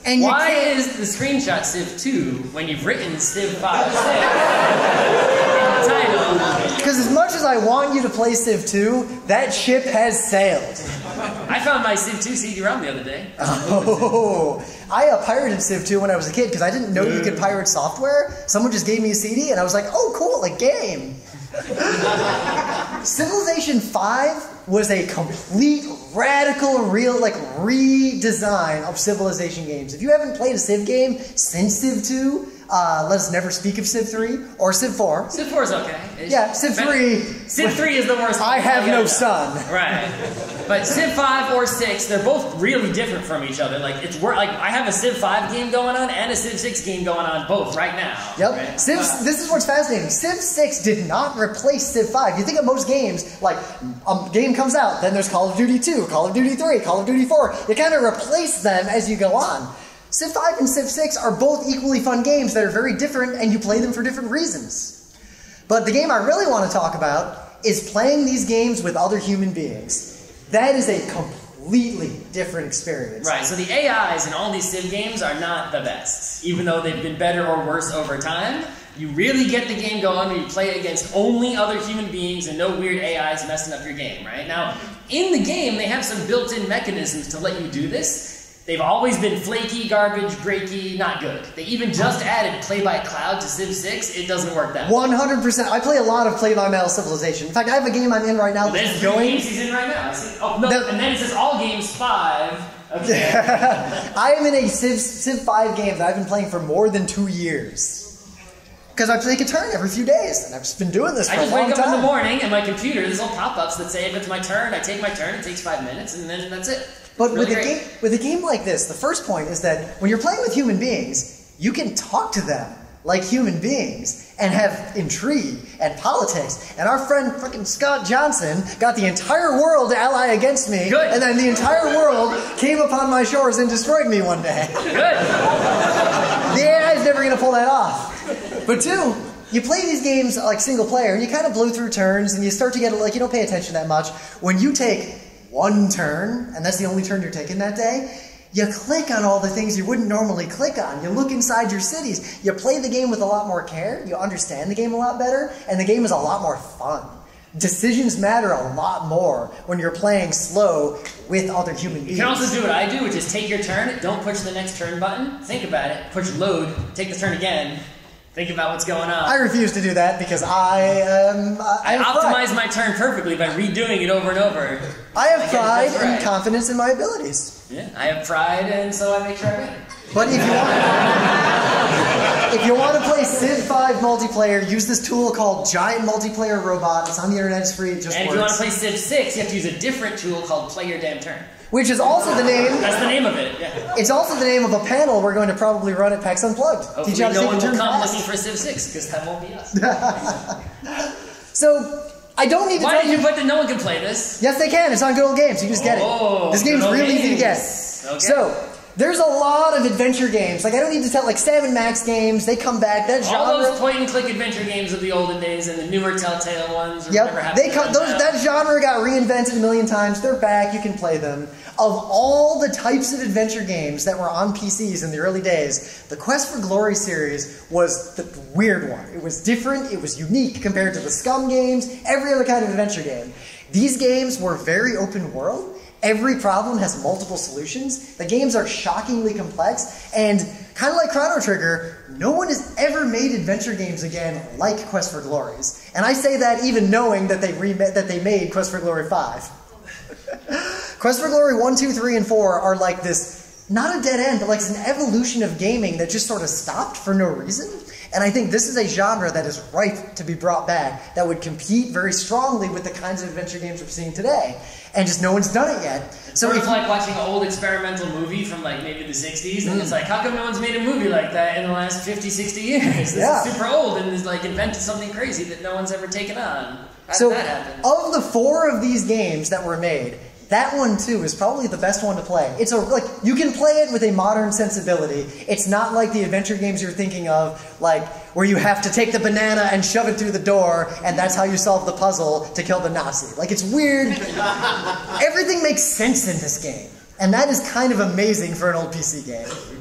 Speaker 1: and
Speaker 2: Why
Speaker 1: can't.
Speaker 2: is the screenshot Civ 2 when you've written Civ 5 6 in the title?
Speaker 1: Because as much as I want you to play Civ 2, that ship has sailed.
Speaker 2: I found my Civ 2 CD-ROM the other day.
Speaker 1: Oh, I uh, pirated Civ 2 when I was a kid because I didn't know you could pirate software. Someone just gave me a CD and I was like, oh, cool, a game. Civilization 5 was a complete, radical, real, like, redesign of Civilization games. If you haven't played a Civ game since Civ 2, uh, let us never speak of Civ 3 or Civ 4.
Speaker 2: Civ 4 is okay. It's-
Speaker 1: Yeah, Civ 3.
Speaker 2: Civ 3 is the worst.
Speaker 1: I have no son.
Speaker 2: Right. But Civ 5 or 6, they're both really different from each other. Like it's wor- like I have a Civ 5 game going on and a Civ 6 game going on both right now.
Speaker 1: Yep.
Speaker 2: Right?
Speaker 1: Civ, this is what's fascinating. Civ 6 did not replace Civ 5. You think of most games, like a game comes out, then there's Call of Duty 2, Call of Duty 3, Call of Duty 4. You kind of replace them as you go on. Civ 5 and Civ 6 are both equally fun games that are very different, and you play them for different reasons. But the game I really want to talk about is playing these games with other human beings. That is a completely different experience.
Speaker 2: Right, so the AIs in all these Civ games are not the best. Even though they've been better or worse over time, you really get the game going when you play it against only other human beings and no weird AIs messing up your game, right? Now, in the game, they have some built in mechanisms to let you do this. They've always been flaky, garbage, breaky, not good. They even just added play by cloud to Civ 6. It doesn't work that well.
Speaker 1: 100%. I play a lot of Play by Mail Civilization. In fact, I have a game I'm in right now
Speaker 2: There's
Speaker 1: that's going.
Speaker 2: games he's in right now. See- Oh, no, and then it says all games five. Okay.
Speaker 1: I am in a Civ, Civ 5 game that I've been playing for more than two years. Because I take a turn every few days, and I've just been doing this for
Speaker 2: I just
Speaker 1: a long
Speaker 2: wake up
Speaker 1: time.
Speaker 2: in the morning and my computer, there's little pop-ups that say if it's my turn, I take my turn, it takes five minutes, and then that's it.
Speaker 1: But
Speaker 2: Really
Speaker 1: with, a game, with a game like this, the first point is that when you're playing with human beings, you can talk to them like human beings and have intrigue and politics. And our friend fucking Scott Johnson got the entire world to ally against me,
Speaker 2: Good.
Speaker 1: and then the entire world came upon my shores and destroyed me one day.
Speaker 2: Good.
Speaker 1: The AI is never going to pull that off. But two, you play these games like single player, and you kind of blow through turns, and you start to get like you don't pay attention that much. When you take one turn, and that's the only turn you're taking that day, you click on all the things you wouldn't normally click on. You look inside your cities. You play the game with a lot more care. You understand the game a lot better, and the game is a lot more fun. Decisions matter a lot more when you're playing slow with other human beings.
Speaker 2: You can also do what I do, which is take your turn, don't push the next turn button, think about it, push load, take the turn again, think about what's going on.
Speaker 1: I refuse to do that because I am. Uh,
Speaker 2: I,
Speaker 1: I pride.
Speaker 2: optimize my turn perfectly by redoing it over and over.
Speaker 1: I have
Speaker 2: I
Speaker 1: pride and
Speaker 2: right.
Speaker 1: confidence in my abilities.
Speaker 2: Yeah, I have pride, and so I make sure I win.
Speaker 1: But if you want, if you want to play Civ 5 multiplayer, use this tool called Giant Multiplayer Robot. It's on the internet. It's free. It just
Speaker 2: And if you want to play Civ 6, you have to use a different tool called Play Your Damn Turn.
Speaker 1: Which is also the name.
Speaker 2: That's the name of it. Yeah.
Speaker 1: It's also the name of a panel we're going to probably run at PAX Unplugged.
Speaker 2: Hopefully,
Speaker 1: Teach you how to
Speaker 2: no one
Speaker 1: a
Speaker 2: will come
Speaker 1: fast.
Speaker 2: looking for Civ 6 because that won't be us.
Speaker 1: So I don't need to
Speaker 2: Why
Speaker 1: tell
Speaker 2: did
Speaker 1: you.
Speaker 2: you put that no one can play this?
Speaker 1: Yes, they can. It's on Good Old Games. You just get it. This game's
Speaker 2: Good Old
Speaker 1: real easy to get.
Speaker 2: Okay.
Speaker 1: So, there's a lot of adventure games. Like I don't need to tell like Sam and Max games. They come back. That genre.
Speaker 2: All those point and click adventure games of the olden days and the newer Telltale ones.
Speaker 1: Yep, they come, those
Speaker 2: now.
Speaker 1: that genre got reinvented a million times. They're back. You can play them. Of all the types of adventure games that were on PCs in the early days, the Quest for Glory series was the weird one. It was different. It was unique compared to the SCUMM games, every other kind of adventure game. These games were very open world. Every problem has multiple solutions. The games are shockingly complex, and kind of like Chrono Trigger, no one has ever made adventure games again like Quest for Glories. And I say that even knowing that they remade, that they made Quest for Glory 5. Quest for Glory 1, 2, 3, and 4 are like this, not a dead end, but like it's an evolution of gaming that just sort of stopped for no reason. And I think this is a genre that is ripe to be brought back that would compete very strongly with the kinds of adventure games we're seeing today. And just no one's done it yet. So
Speaker 2: of like watching an old experimental movie from like maybe the 60s, and it's mm. like, how come no one's made a movie like that in the last 50, 60 years? This
Speaker 1: Yeah.
Speaker 2: is super old and has like invented something crazy that no one's ever taken on. How
Speaker 1: So,
Speaker 2: that
Speaker 1: of the four of these games that were made, that one too is probably the best one to play. It's a like you can play it with a modern sensibility. It's not like the adventure games you're thinking of, like where you have to take the banana and shove it through the door, and that's how you solve the puzzle to kill the Nazi. Like it's weird. Everything makes sense in this game, and that is kind of amazing for an old PC game.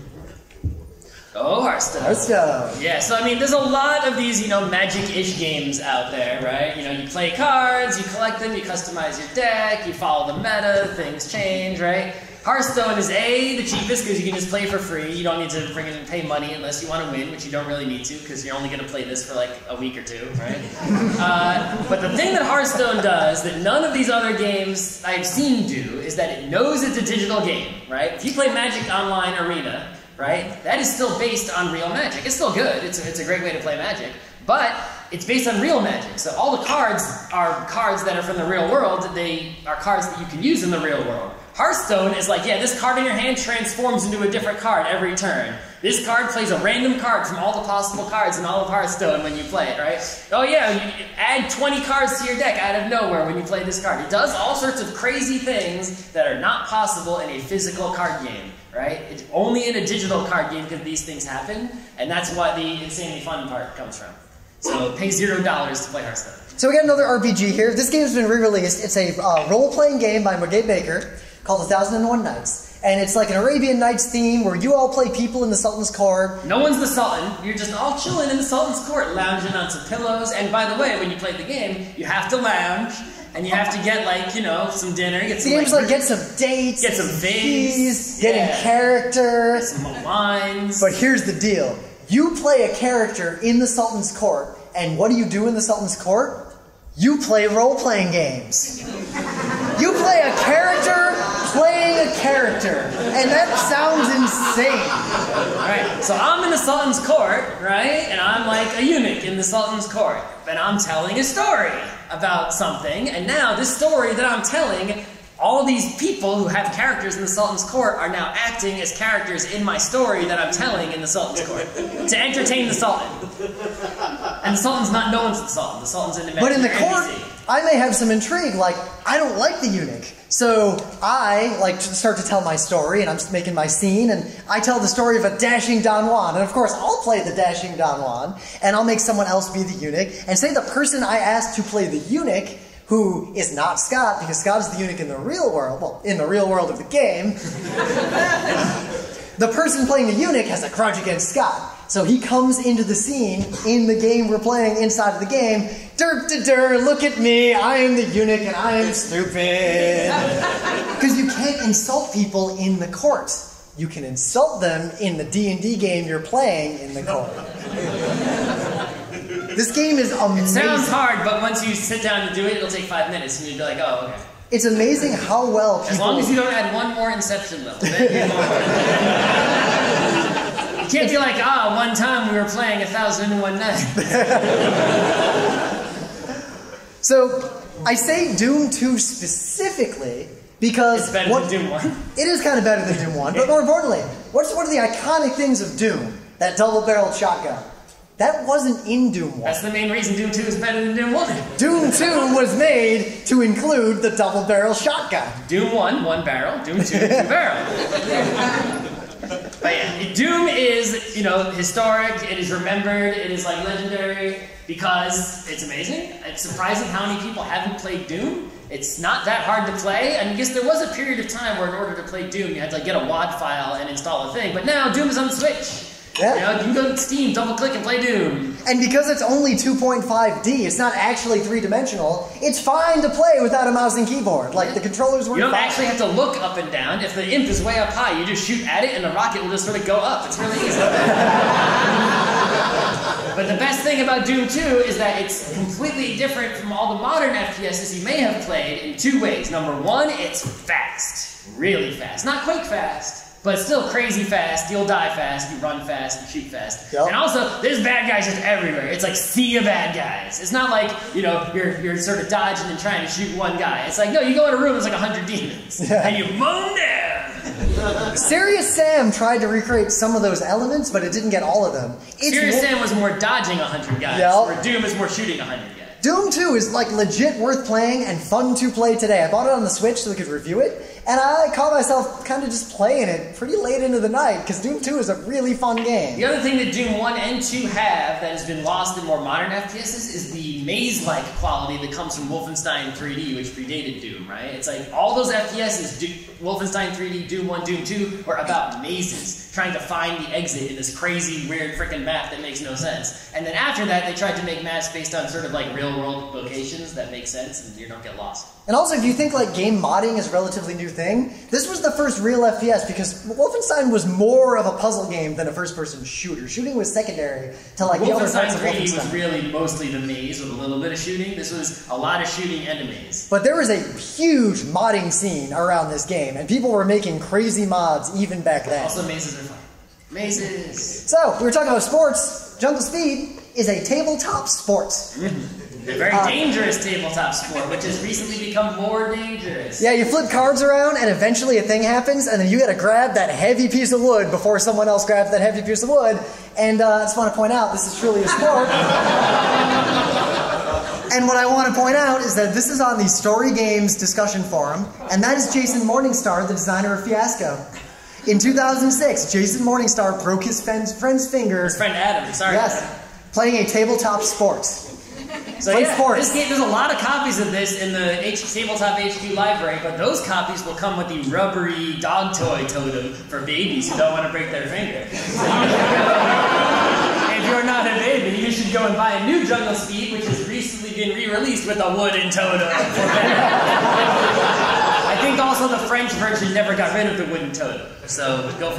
Speaker 2: Oh, Hearthstone.
Speaker 1: Hearthstone.
Speaker 2: Yeah, so I mean, there's a lot of these, you know, magic-ish games out there, right? You know, you play cards, you collect them, you customize your deck, you follow the meta, things change, right? Hearthstone is A, the cheapest because you can just play for free. You don't need to friggin' pay money unless you want to win, which you don't really need to because you're only going to play this for like a week or two, right? uh, but the thing that Hearthstone does that none of these other games I've seen do is that it knows it's a digital game, right? If you play Magic Online Arena, right, that is still based on real magic. It's still good. It's a, it's a great way to play magic, but it's based on real magic. So all the cards are cards that are from the real world. They are cards that you can use in the real world. Hearthstone is like, yeah, this card in your hand transforms into a different card every turn. This card plays a random card from all the possible cards in all of Hearthstone when you play it, right? Oh yeah, you add 20 cards to your deck out of nowhere when you play this card. It does all sorts of crazy things that are not possible in a physical card game, right? It's only in a digital card game can these things happen, and that's what the insanely fun part comes from. So pay zero dollars to play Hearthstone.
Speaker 1: So we got another RPG here. This game's been re-released. It's a uh, role-playing game by Meguey Baker called 1001 Nights. And it's like an Arabian Nights theme where you all play people in the Sultan's court.
Speaker 2: No one's the Sultan. You're just all chilling in the Sultan's court, lounging on some pillows. And by the way, when you play the game, you have to lounge, and you have to get like you know some dinner, get some
Speaker 1: game's
Speaker 2: like,
Speaker 1: like get some dates,
Speaker 2: Get some things.
Speaker 1: get
Speaker 2: Yeah.
Speaker 1: in character.
Speaker 2: some wines.
Speaker 1: But here's the deal. You play a character in the Sultan's court, and what do you do in the Sultan's court? You play role-playing games. You play a character character. And that sounds insane.
Speaker 2: Right. So I'm in the Sultan's court, right? And I'm like a eunuch in the Sultan's court. And I'm telling a story about something. And now this story that I'm telling, all these people who have characters in the Sultan's court are now acting as characters in my story that I'm telling in the Sultan's court to entertain the Sultan. And the Sultan's not known to the Sultan. The Sultan's an
Speaker 1: But in the court. I may have some intrigue. Like, I don't like the eunuch. So I like to start to tell my story, and I'm making my scene, and I tell the story of a dashing Don Juan. And of course, I'll play the dashing Don Juan, and I'll make someone else be the eunuch. And say the person I asked to play the eunuch, who is not Scott, because Scott is the eunuch in the real world, well, in the real world of the game, the person playing the eunuch has a grudge against Scott. So he comes into the scene in the game we're playing inside of the game. Derp to der, look at me, I am the eunuch and I am stupid. Because you can't insult people in the court. You can insult them in the D&D game you're playing in the court. This game is amazing.
Speaker 2: It Sounds hard, but once you sit down to do it, it'll take five minutes, and you'd be like, oh, okay.
Speaker 1: It's amazing how well people
Speaker 2: As long as you don't add one more Inception level. You can't be like, ah, one time we were playing a thousand and one nights.
Speaker 1: So I say Doom 2 specifically because
Speaker 2: It's better
Speaker 1: what,
Speaker 2: than Doom 1.
Speaker 1: It is kind of better than Doom 1, but more importantly, what's one of the iconic things of Doom? That double-barreled shotgun. That wasn't in Doom 1.
Speaker 2: That's the main reason Doom 2 is better than Doom 1.
Speaker 1: Doom 2 was made to include the double-barrel shotgun.
Speaker 2: Doom 1, one barrel. Doom 2, two barrel. But yeah, Doom is, you know, historic, it is remembered, it is like legendary because it's amazing. It's surprising how many people haven't played Doom. It's not that hard to play. I mean, guess there was a period of time where in order to play Doom, you had to like, get a WAD file and install a thing. But now Doom is on the Switch.
Speaker 1: Yeah.
Speaker 2: You know, you can go to Steam, double click, and play Doom.
Speaker 1: And because it's only 2.5D, it's not actually three dimensional, it's fine to play without a mouse and keyboard. Like the controllers work
Speaker 2: You don't
Speaker 1: fine.
Speaker 2: actually have to look up and down. If the imp is way up high, you just shoot at it and the rocket will just sort of go up. It's really easy. but the best thing about Doom 2 is that it's completely different from all the modern FPSs you may have played in two ways. Number one, it's fast. Really fast. Not quake fast, but still crazy fast. You'll die fast, you run fast, you shoot fast.
Speaker 1: Yep.
Speaker 2: And also, there's bad guys just everywhere. It's like sea of bad guys. It's not like, you know, you're, you're sort of dodging and trying to shoot one guy. It's like, no, you go in a room, It's like a hundred demons.
Speaker 1: Yeah.
Speaker 2: And you mow them down.
Speaker 1: Serious Sam tried to recreate some of those elements, but it didn't get all of them. It's
Speaker 2: Serious Sam was more dodging a hundred guys,
Speaker 1: Yep.
Speaker 2: where Doom is more shooting a hundred guys.
Speaker 1: Doom 2 is like legit worth playing and fun to play today. I bought it on the Switch so we could review it, and I caught myself kind of just playing it pretty late into the night because Doom 2 is a really fun game.
Speaker 2: The other thing that Doom 1 and 2 have that has been lost in more modern FPSs is the maze-like quality that comes from Wolfenstein 3D, which predated Doom, right? It's like all those FPSs, Do- Wolfenstein 3D, Doom 1, Doom 2, were about mazes, trying to find the exit in this crazy, weird freaking map that makes no sense. And then after that, they tried to make maps based on sort of like real-world locations that make sense and you don't get lost.
Speaker 1: And also, if you think like game modding is a relatively new thing, this was the first real FPS because Wolfenstein was more of a puzzle game than a first-person shooter. Shooting was secondary to like the other
Speaker 2: Wolfenstein
Speaker 1: parts of
Speaker 2: 3D was really mostly the maze with a little bit of shooting. This was a lot of shooting and a maze.
Speaker 1: But there was a huge modding scene around this game, and people were making crazy mods even back then.
Speaker 2: Also, mazes are fun. Mazes.
Speaker 1: So, we were talking about sports. Jungle Speed is a tabletop sport.
Speaker 2: A very dangerous tabletop sport, which has recently become more dangerous.
Speaker 1: Yeah, you flip cards around, and eventually a thing happens, and then you gotta grab that heavy piece of wood before someone else grabs that heavy piece of wood. And uh, I just want to point out, this is truly a sport. and what I want to point out is that this is on the Story Games discussion forum, and that is Jason Morningstar, the designer of Fiasco. In 2006, Jason Morningstar broke his friend's, friend's finger.
Speaker 2: His friend Adam, sorry.
Speaker 1: Yes, playing a tabletop sport.
Speaker 2: So
Speaker 1: Play
Speaker 2: yeah,
Speaker 1: sports.
Speaker 2: this game, there's a lot of copies of this in the H- Tabletop HQ library, but those copies will come with the rubbery dog toy totem for babies who don't want to break their finger. So if you're not a baby, you should go and buy a new Jungle Speed, which has recently been re-released with a wooden totem. I think also the French version never got rid of the wooden totem. So go.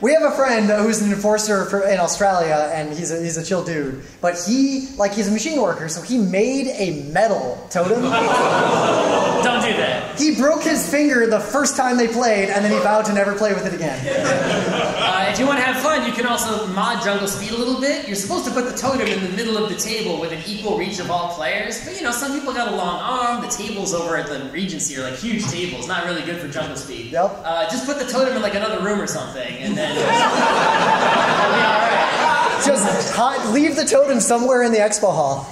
Speaker 1: We have a friend who's an enforcer for, in Australia, and he's a, he's a chill dude. But he, like, he's a machine worker, so he made a metal totem.
Speaker 2: Don't do that.
Speaker 1: he broke his finger the first time they played, and then he vowed to never play with it again.
Speaker 2: Uh, if you want to have fun, you can also mod Jungle Speed a little bit. You're supposed to put the totem in the middle of the table with an equal reach of all players. But you know, some people got a long arm. The tables over at the Regency are like huge tables, not really good for Jungle Speed.
Speaker 1: Yep.
Speaker 2: Uh, just put the totem in like another room or something, and then it'll be all right.
Speaker 1: Just hi- leave the totem somewhere in the expo hall.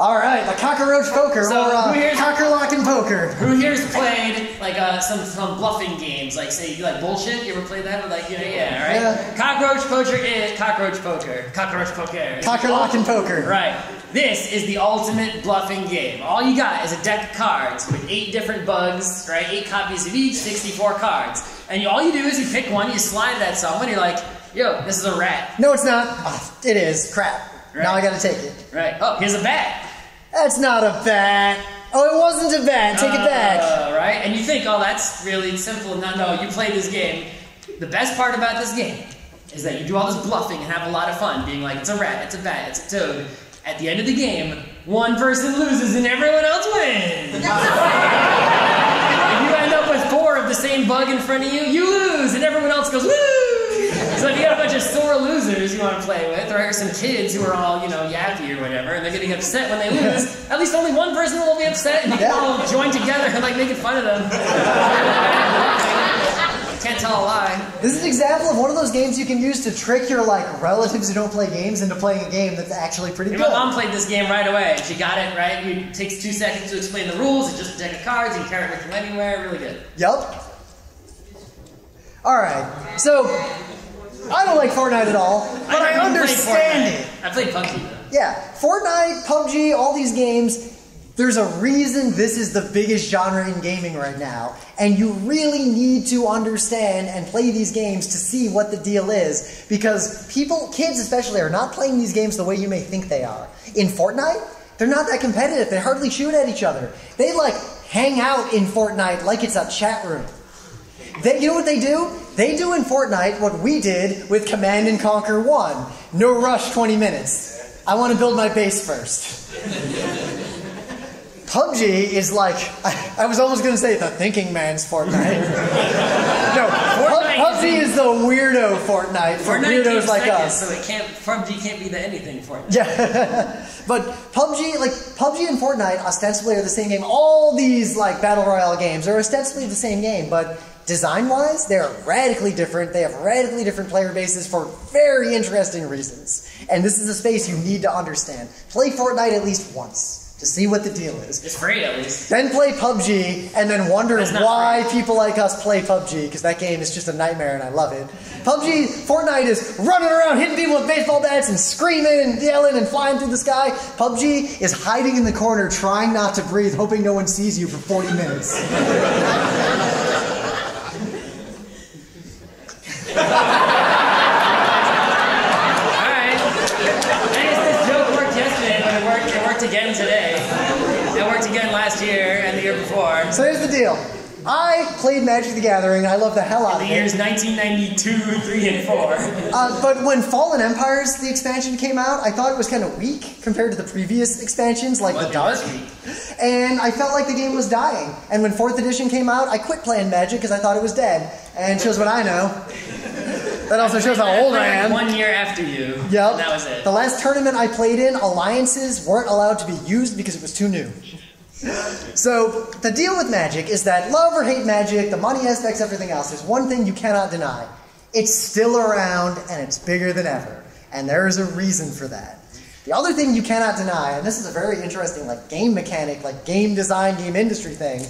Speaker 1: All right, the cockroach poker,
Speaker 2: So,
Speaker 1: or uh,
Speaker 2: who here's-
Speaker 1: Kakerlakenpoker.
Speaker 2: Who here's played like uh, some some bluffing games, like say you like bullshit? You ever played that? With, like you know, yeah, right.
Speaker 1: Yeah.
Speaker 2: Cockroach poker is cockroach poker. Cockroach poker.
Speaker 1: Kakerlakenpoker.
Speaker 2: Right. This is the ultimate bluffing game. All you got is a deck of cards with eight different bugs, right? Eight copies of each, 64 cards. And you, all you do is you pick one, you slide that at someone, you're like, yo, this is a rat.
Speaker 1: No, it's not. Ah, it is. Crap. Now I gotta take it.
Speaker 2: Right. Oh, here's a bat.
Speaker 1: That's not a bat. Oh, it wasn't a bat. Take it back.
Speaker 2: Uh, right? And you think, oh, that's really simple. No, no, you play this game. The best part about this game is that you do all this bluffing and have a lot of fun, being like, it's a rat, it's a bat, it's a toad. At the end of the game, one person loses and everyone else wins. if you end up with four of the same bug in front of you, you lose and everyone else goes, woo! So if you got a bunch of sore losers you want to play with, or some kids who are all, you know, yappy or whatever, and they're getting upset when they lose, at least only one person will be upset and you can
Speaker 1: Yeah.
Speaker 2: all join together and like making fun of them. Can't tell a lie.
Speaker 1: This is an example of one of those games you can use to trick your like relatives who don't play games into playing a game that's actually pretty
Speaker 2: My
Speaker 1: good.
Speaker 2: My mom played this game right away. She got it right. It takes two seconds to explain the rules. It's just a deck of cards. You can carry it with you anywhere. Really good.
Speaker 1: Yup. All right. So I don't like Fortnite at all, but I,
Speaker 2: haven't
Speaker 1: understand it.
Speaker 2: I played PUBG though.
Speaker 1: Yeah, Fortnite, PUBG, all these games. There's a reason this is the biggest genre in gaming right now, and you really need to understand and play these games to see what the deal is. Because people, kids especially, are not playing these games the way you may think they are. In Fortnite, they're not that competitive. They hardly shoot at each other. They like hang out in Fortnite like it's a chat room. They, you know what they do? They do in Fortnite what we did with Command and Conquer 1. No rush 20 minutes. I want to build my base first. PUBG is like, I, I was almost going to say the thinking man's Fortnite. no,
Speaker 2: Fortnite
Speaker 1: PUBG is the weirdo Fortnite for
Speaker 2: Fortnite
Speaker 1: weirdos like
Speaker 2: second,
Speaker 1: us.
Speaker 2: so it can't. PUBG can't be the anything for it.
Speaker 1: Yeah, but PUBG, like PUBG and Fortnite, ostensibly are the same game. All these like battle royale games are ostensibly the same game, but design-wise, they're radically different. They have radically different player bases for very interesting reasons. And this is a space you need to understand. Play Fortnite at least once to see what the deal is.
Speaker 2: It's free at least.
Speaker 1: Then play PUBG, and then wonder why people like us play PUBG, because that game is just a nightmare and I love it. PUBG, Fortnite is running around hitting people with baseball bats and screaming and yelling and flying through the sky. PUBG is hiding in the corner, trying not to breathe, hoping no one sees you for 40 minutes.
Speaker 2: All right. I guess this joke worked yesterday, but it worked. It worked again today. It worked again last year and the year before.
Speaker 1: So here's the deal. I played Magic the Gathering, I love the hell out of it.
Speaker 2: The years 1992, 3, and 4.
Speaker 1: Uh, but when Fallen Empires, the expansion came out, I thought it was kind of weak compared to the previous expansions, like the Dark. And I felt like the game was dying. And when 4th edition came out, I quit playing Magic because I thought it was dead. And shows what I know. That also shows how old I
Speaker 2: like
Speaker 1: am.
Speaker 2: One year after you.
Speaker 1: Yep.
Speaker 2: And that was it.
Speaker 1: The last tournament I played in, alliances weren't allowed to be used because it was too new. So, the deal with Magic is that love or hate Magic, the money aspects, everything else, there's one thing you cannot deny. It's still around and it's bigger than ever. And there is a reason for that. The other thing you cannot deny, and this is a very interesting like game mechanic, like game design, game industry thing.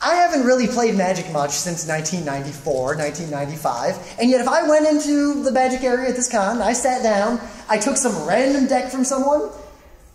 Speaker 1: I haven't really played Magic much since 1994, 1995, and yet if I went into the Magic area at this con, I sat down, I took some random deck from someone,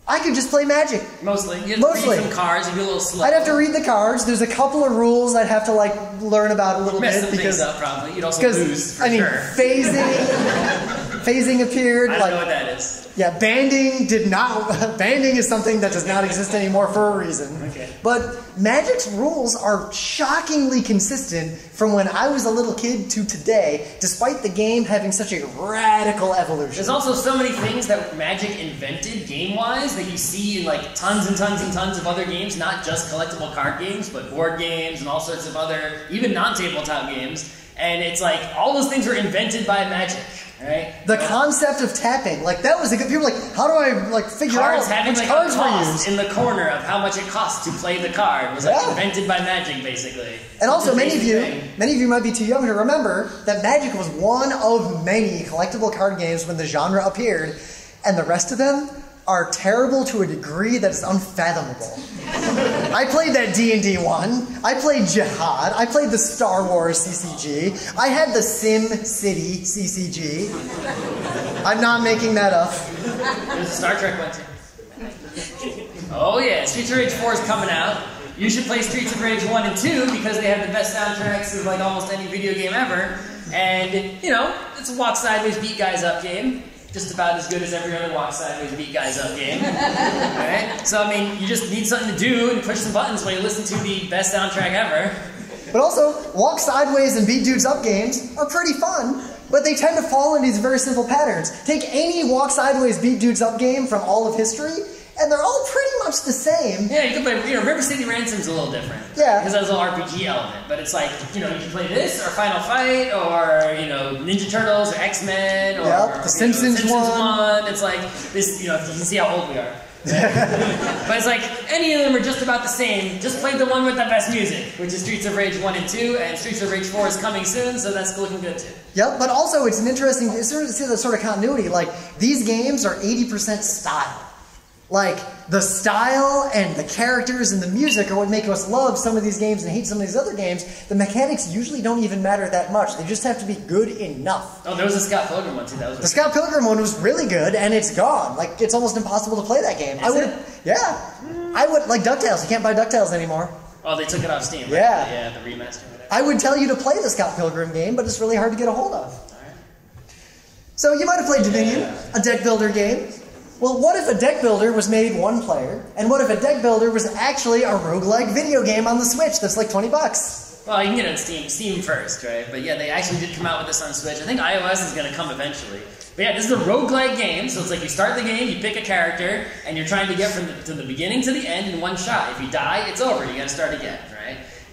Speaker 1: I could just play Magic.
Speaker 2: Mostly. You have to
Speaker 1: Mostly.
Speaker 2: read some cards, you'd be a little slow.
Speaker 1: I'd have to read the cards. There's a couple of rules I'd have to like learn about a little
Speaker 2: Mess
Speaker 1: bit
Speaker 2: some
Speaker 1: because
Speaker 2: things up, probably. You'd also lose, for
Speaker 1: I mean
Speaker 2: sure.
Speaker 1: phasing phasing appeared
Speaker 2: I don't know
Speaker 1: like
Speaker 2: what that is.
Speaker 1: yeah, banding did not. banding is something that does not exist anymore for a reason.
Speaker 2: Okay.
Speaker 1: But Magic's rules are shockingly consistent from when I was a little kid to today, despite the game having such a radical evolution.
Speaker 2: There's also so many things that Magic invented game-wise that you see in like tons and tons and tons of other games, not just collectible card games, but board games and all sorts of other, even non-tabletop games. And it's like all those things were invented by Magic, right?
Speaker 1: The concept of tapping, like that was a good. People were like, how do I like figure
Speaker 2: cards
Speaker 1: out
Speaker 2: having
Speaker 1: which
Speaker 2: like
Speaker 1: cards
Speaker 2: a
Speaker 1: were
Speaker 2: cost
Speaker 1: used?
Speaker 2: in the corner of how much it costs to play the card was like
Speaker 1: Yeah.
Speaker 2: invented by Magic, basically.
Speaker 1: And also, many of you,
Speaker 2: thing.
Speaker 1: many of you might be too young to remember that Magic was one of many collectible card games when the genre appeared, and the rest of them are terrible to a degree that is unfathomable. I played that D&D one. I played Jyhad. I played the Star Wars CCG. I had the Sim City CCG. I'm not making that up.
Speaker 2: There's a Star Trek one too. Oh yeah, Streets of Rage 4 is coming out. You should play Streets of Rage 1 and 2 because they have the best soundtracks of like almost any video game ever. And, you know, it's a walk sideways, beat guys up game. Just about as good as every other walk sideways, beat guys up game. Alright? So, I mean, you just need something to do and push some buttons while you listen to the best soundtrack ever.
Speaker 1: But also, walk sideways and beat dudes up games are pretty fun, but they tend to fall into these very simple patterns. Take any walk sideways, beat dudes up game from all of history, and they're all pretty much the same.
Speaker 2: Yeah, you can play, you know, River City Ransom's a little different.
Speaker 1: Yeah.
Speaker 2: Because has a little RPG element. But it's like, you know, you can play this, or Final Fight, or, you know, Ninja Turtles, or X-Men, or...
Speaker 1: Yep, the
Speaker 2: you know,
Speaker 1: Simpsons one.
Speaker 2: one. It's like, this, you know, you can see how old we are. but it's like, any of them are just about the same. Just play the one with the best music, which is Streets of Rage 1 and 2, and Streets of Rage 4 is coming soon, so that's looking good too.
Speaker 1: Yep, but also it's an interesting, it's sort of see the sort of continuity. Like, these games are 80% style. Like, the style and the characters and the music are what make us love some of these games and hate some of these other games. The mechanics usually don't even matter that much. They just have to be good enough.
Speaker 2: Oh, there was a Scott Pilgrim one too. That was
Speaker 1: The Scott Pilgrim one was really good, and it's gone. Like, it's almost impossible to play that game. I would,
Speaker 2: it?
Speaker 1: yeah. I would, like DuckTales. You can't buy DuckTales anymore.
Speaker 2: Oh, they took it off Steam. Right?
Speaker 1: Yeah.
Speaker 2: Yeah, the remaster. Whatever.
Speaker 1: I would tell you to play the Scott Pilgrim game, but it's really hard to get a hold of. Alright. So you might have played Dominion, a deck builder game. Well, what if a deck builder was made one player? And what if a deck builder was actually a roguelike video game on the Switch that's like 20 bucks?
Speaker 2: Well, you can get it on Steam, Steam first, right? But yeah, they actually did come out with this on Switch. I think iOS is going to come eventually. But yeah, this is a roguelike game, so it's like you start the game, you pick a character, and you're trying to get from the, to the beginning to the end in one shot. If you die, it's over. You got to start again?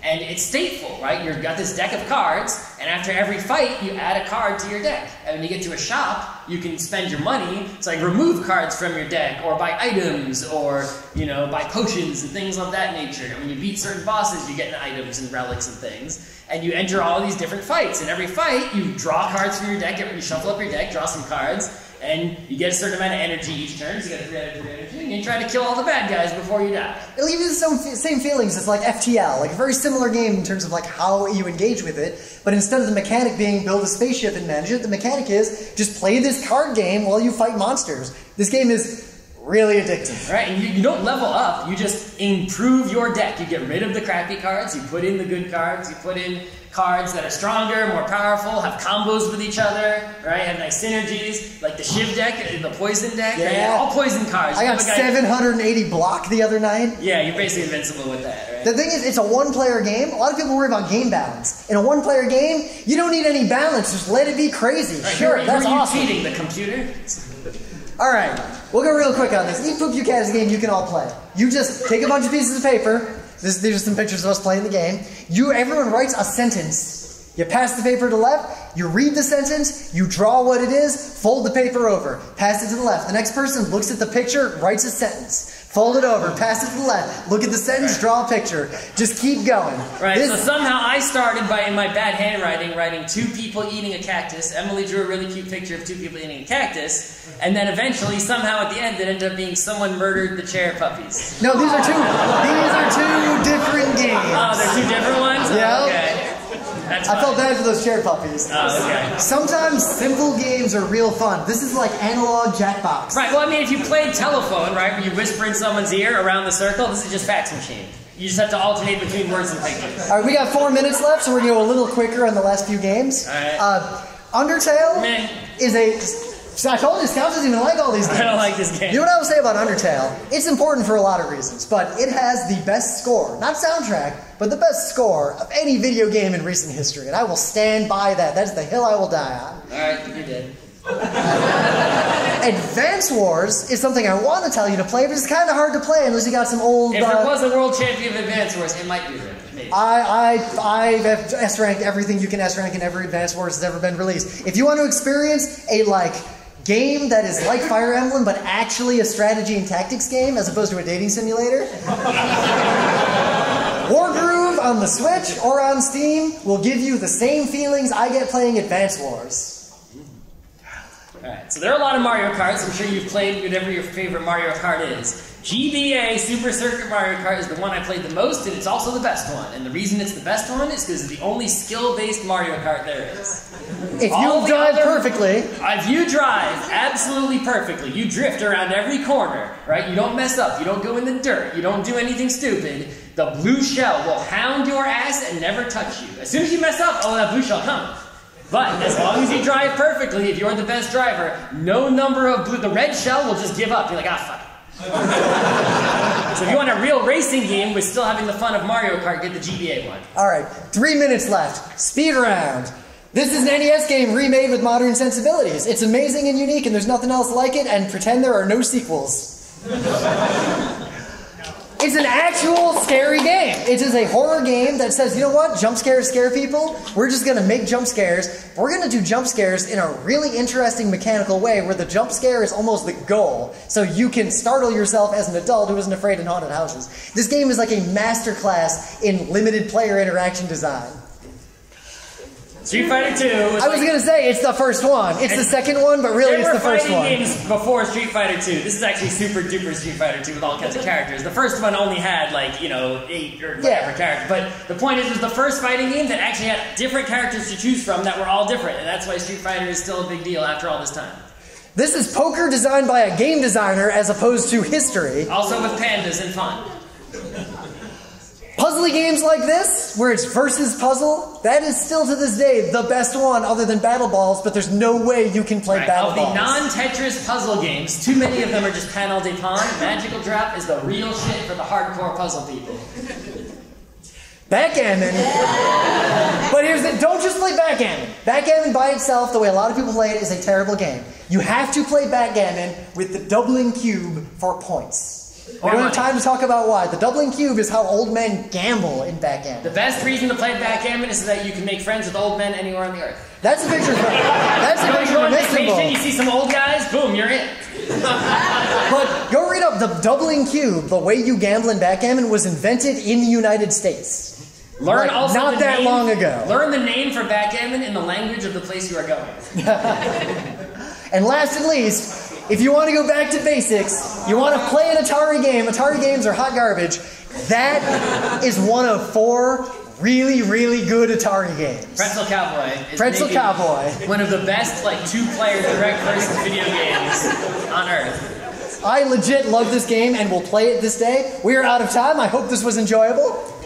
Speaker 2: And it's stateful, right? You've got this deck of cards, and after every fight, you add a card to your deck. And when you get to a shop, you can spend your money to like remove cards from your deck, or buy items, or you know, buy potions and things of that nature. And when you beat certain bosses, you get items and relics and things. And you enter all these different fights. In every fight, you draw cards from your deck, you shuffle up your deck, draw some cards, and you get a certain amount of energy each turn. So you get a three out of three energy, and you try to kill all the bad guys before you die.
Speaker 1: It'll give you the same, same feelings as like FTL, like a very similar game in terms of like how you engage with it. But instead of the mechanic being build a spaceship and manage it, the mechanic is just play this card game while you fight monsters. This game is really addictive.
Speaker 2: Right, and you, you don't level up, you just improve your deck. You get rid of the crappy cards, you put in the good cards, you put in cards that are stronger, more powerful, have combos with each other, right? Have nice synergies, like the Shiv deck, uh, the Poison deck, right?
Speaker 1: Yeah.
Speaker 2: all poison cards.
Speaker 1: I got
Speaker 2: have a guy-
Speaker 1: 780 block the other night.
Speaker 2: Yeah, you're basically invincible with that, right?
Speaker 1: The thing is, it's a one player game. A lot of people worry about game balance. In a one player game, you don't need any balance, just let it be crazy.
Speaker 2: Right,
Speaker 1: sure,
Speaker 2: who,
Speaker 1: that's
Speaker 2: are you
Speaker 1: awesome.
Speaker 2: cheating? The computer?
Speaker 1: Alright, we'll go real quick on this. Eat Poop You Cat is a game you can all play. You just take a bunch of pieces of paper. This, these are some pictures of us playing the game. You, everyone writes a sentence. You pass the paper to the left, you read the sentence, you draw what it is, fold the paper over, pass it to the left. The next person looks at the picture, writes a sentence. Fold it over, pass it to the left, look at the sentence, draw a picture. Just keep going.
Speaker 2: Right,
Speaker 1: This-
Speaker 2: so somehow I started by, in my bad handwriting, writing two people eating a cactus. Emily drew a really cute picture of two people eating a cactus. And then eventually, somehow at the end, it ended up being someone murdered the chair puppies.
Speaker 1: no, these are two. These are two different games.
Speaker 2: Oh, they're two different ones?
Speaker 1: Yeah.
Speaker 2: Okay. That's
Speaker 1: I felt bad for those chair puppies.
Speaker 2: Oh, okay.
Speaker 1: Sometimes simple games are real fun. This is like analog Jackbox.
Speaker 2: Right, well, I mean, if you played telephone, right, where you whisper in someone's ear around the circle, this is just fax machine. You just have to alternate between words and pictures.
Speaker 1: All right, we got four minutes left, so we're gonna go a little quicker on the last few games.
Speaker 2: All right.
Speaker 1: Uh, Undertale
Speaker 2: Meh.
Speaker 1: is a. See, I told you, Scott doesn't even like all these games.
Speaker 2: I don't like this game.
Speaker 1: You know what I will say about Undertale? It's important for a lot of reasons, but it has the best score, not soundtrack, but the best score of any video game in recent history, and I will stand by that. That's the hill I will die on.
Speaker 2: Alright, you did.
Speaker 1: Advance Wars is something I want to tell you to play, but it's kind of hard to play unless you got some old.
Speaker 2: If
Speaker 1: uh,
Speaker 2: there was a world champion of Advance Wars, it might be there.
Speaker 1: I, I, I have S ranked everything you can S rank in every Advance Wars that's ever been released. If you want to experience a like game that is like Fire Emblem but actually a strategy and tactics game as opposed to a dating simulator, Wargroove on the Switch or on Steam will give you the same feelings I get playing Advance Wars.
Speaker 2: Alright, so there are a lot of Mario Karts. I'm sure you've played whatever your favorite Mario Kart is. GBA Super Circuit Mario Kart is the one I played the most, and it's also the best one. And the reason it's the best one is because it's the only skill-based Mario Kart there is.
Speaker 1: If
Speaker 2: All
Speaker 1: you drive
Speaker 2: other-
Speaker 1: perfectly,
Speaker 2: If you drive absolutely perfectly, you drift around every corner, right? You don't mess up, you don't go in the dirt, you don't do anything stupid. The blue shell will hound your ass and never touch you. As soon as you mess up, oh, that blue shell comes. But as long as you drive perfectly, if you're the best driver, no number of blue, the red shell will just give up. You're like, ah, fuck. it." so if you want a real racing game with still having the fun of Mario Kart, get the GBA one.
Speaker 1: All right, three minutes left. Speed round. This is an NES game remade with modern sensibilities. It's amazing and unique, and there's nothing else like it. And pretend there are no sequels. it's an actual scary game. It is a horror game that says, you know what? Jump scares scare people. We're just gonna make jump scares. We're gonna do jump scares in a really interesting mechanical way, where the jump scare is almost the goal, so you can startle yourself as an adult who isn't afraid in haunted houses. This game is like a masterclass in limited player interaction design.
Speaker 2: Street Fighter 2 was
Speaker 1: I was
Speaker 2: like-
Speaker 1: gonna say it's the first one. It's the second one, but really it's the first one.
Speaker 2: games before Street Fighter 2. This is actually super duper Street Fighter 2 with all kinds of characters. The first one only had like, you know, eight or whatever
Speaker 1: Yeah.
Speaker 2: characters. But the point is, it was the first fighting game that actually had different characters to choose from that were all different. And that's why Street Fighter is still a big deal after all this time.
Speaker 1: This is poker designed by a game designer as opposed to history.
Speaker 2: Also with pandas and fun.
Speaker 1: Puzzly games like this, where it's versus puzzle, that is still to this day the best one other than Battle Balls, but there's no way you can play
Speaker 2: Right.
Speaker 1: Battle
Speaker 2: Of the non-Tetris puzzle games, too many of them are just panel de pon. Magical Drop is the real shit for the hardcore puzzle people.
Speaker 1: Backgammon. but here's the don't just play backgammon. Backgammon by itself, the way a lot of people play it, is a terrible game. You have to play backgammon with the doubling cube for points. We don't have time to talk about why. The doubling cube is how old men gamble in backgammon.
Speaker 2: The best reason to play backgammon is so that you can make friends with old men anywhere on the earth.
Speaker 1: That's a picture from that's a
Speaker 2: You
Speaker 1: picture from
Speaker 2: on vacation, you see some old guys, boom, you're in.
Speaker 1: But go read up the doubling cube. The way you gamble in backgammon was invented in the United States.
Speaker 2: Learn
Speaker 1: Like,
Speaker 2: also
Speaker 1: not that
Speaker 2: name-
Speaker 1: long ago.
Speaker 2: Learn the name for backgammon in the language of the place you are going.
Speaker 1: And last and least, if you want to go back to basics, you want to play an Atari game, Atari games are hot garbage. That is one of four really, really good Atari games.
Speaker 2: Pretzel Cowboy.
Speaker 1: Pretzel Cowboy.
Speaker 2: One of the best like two-player direct-person video games on earth.
Speaker 1: I legit love this game and will play it this day. We are out of time. I hope this was enjoyable.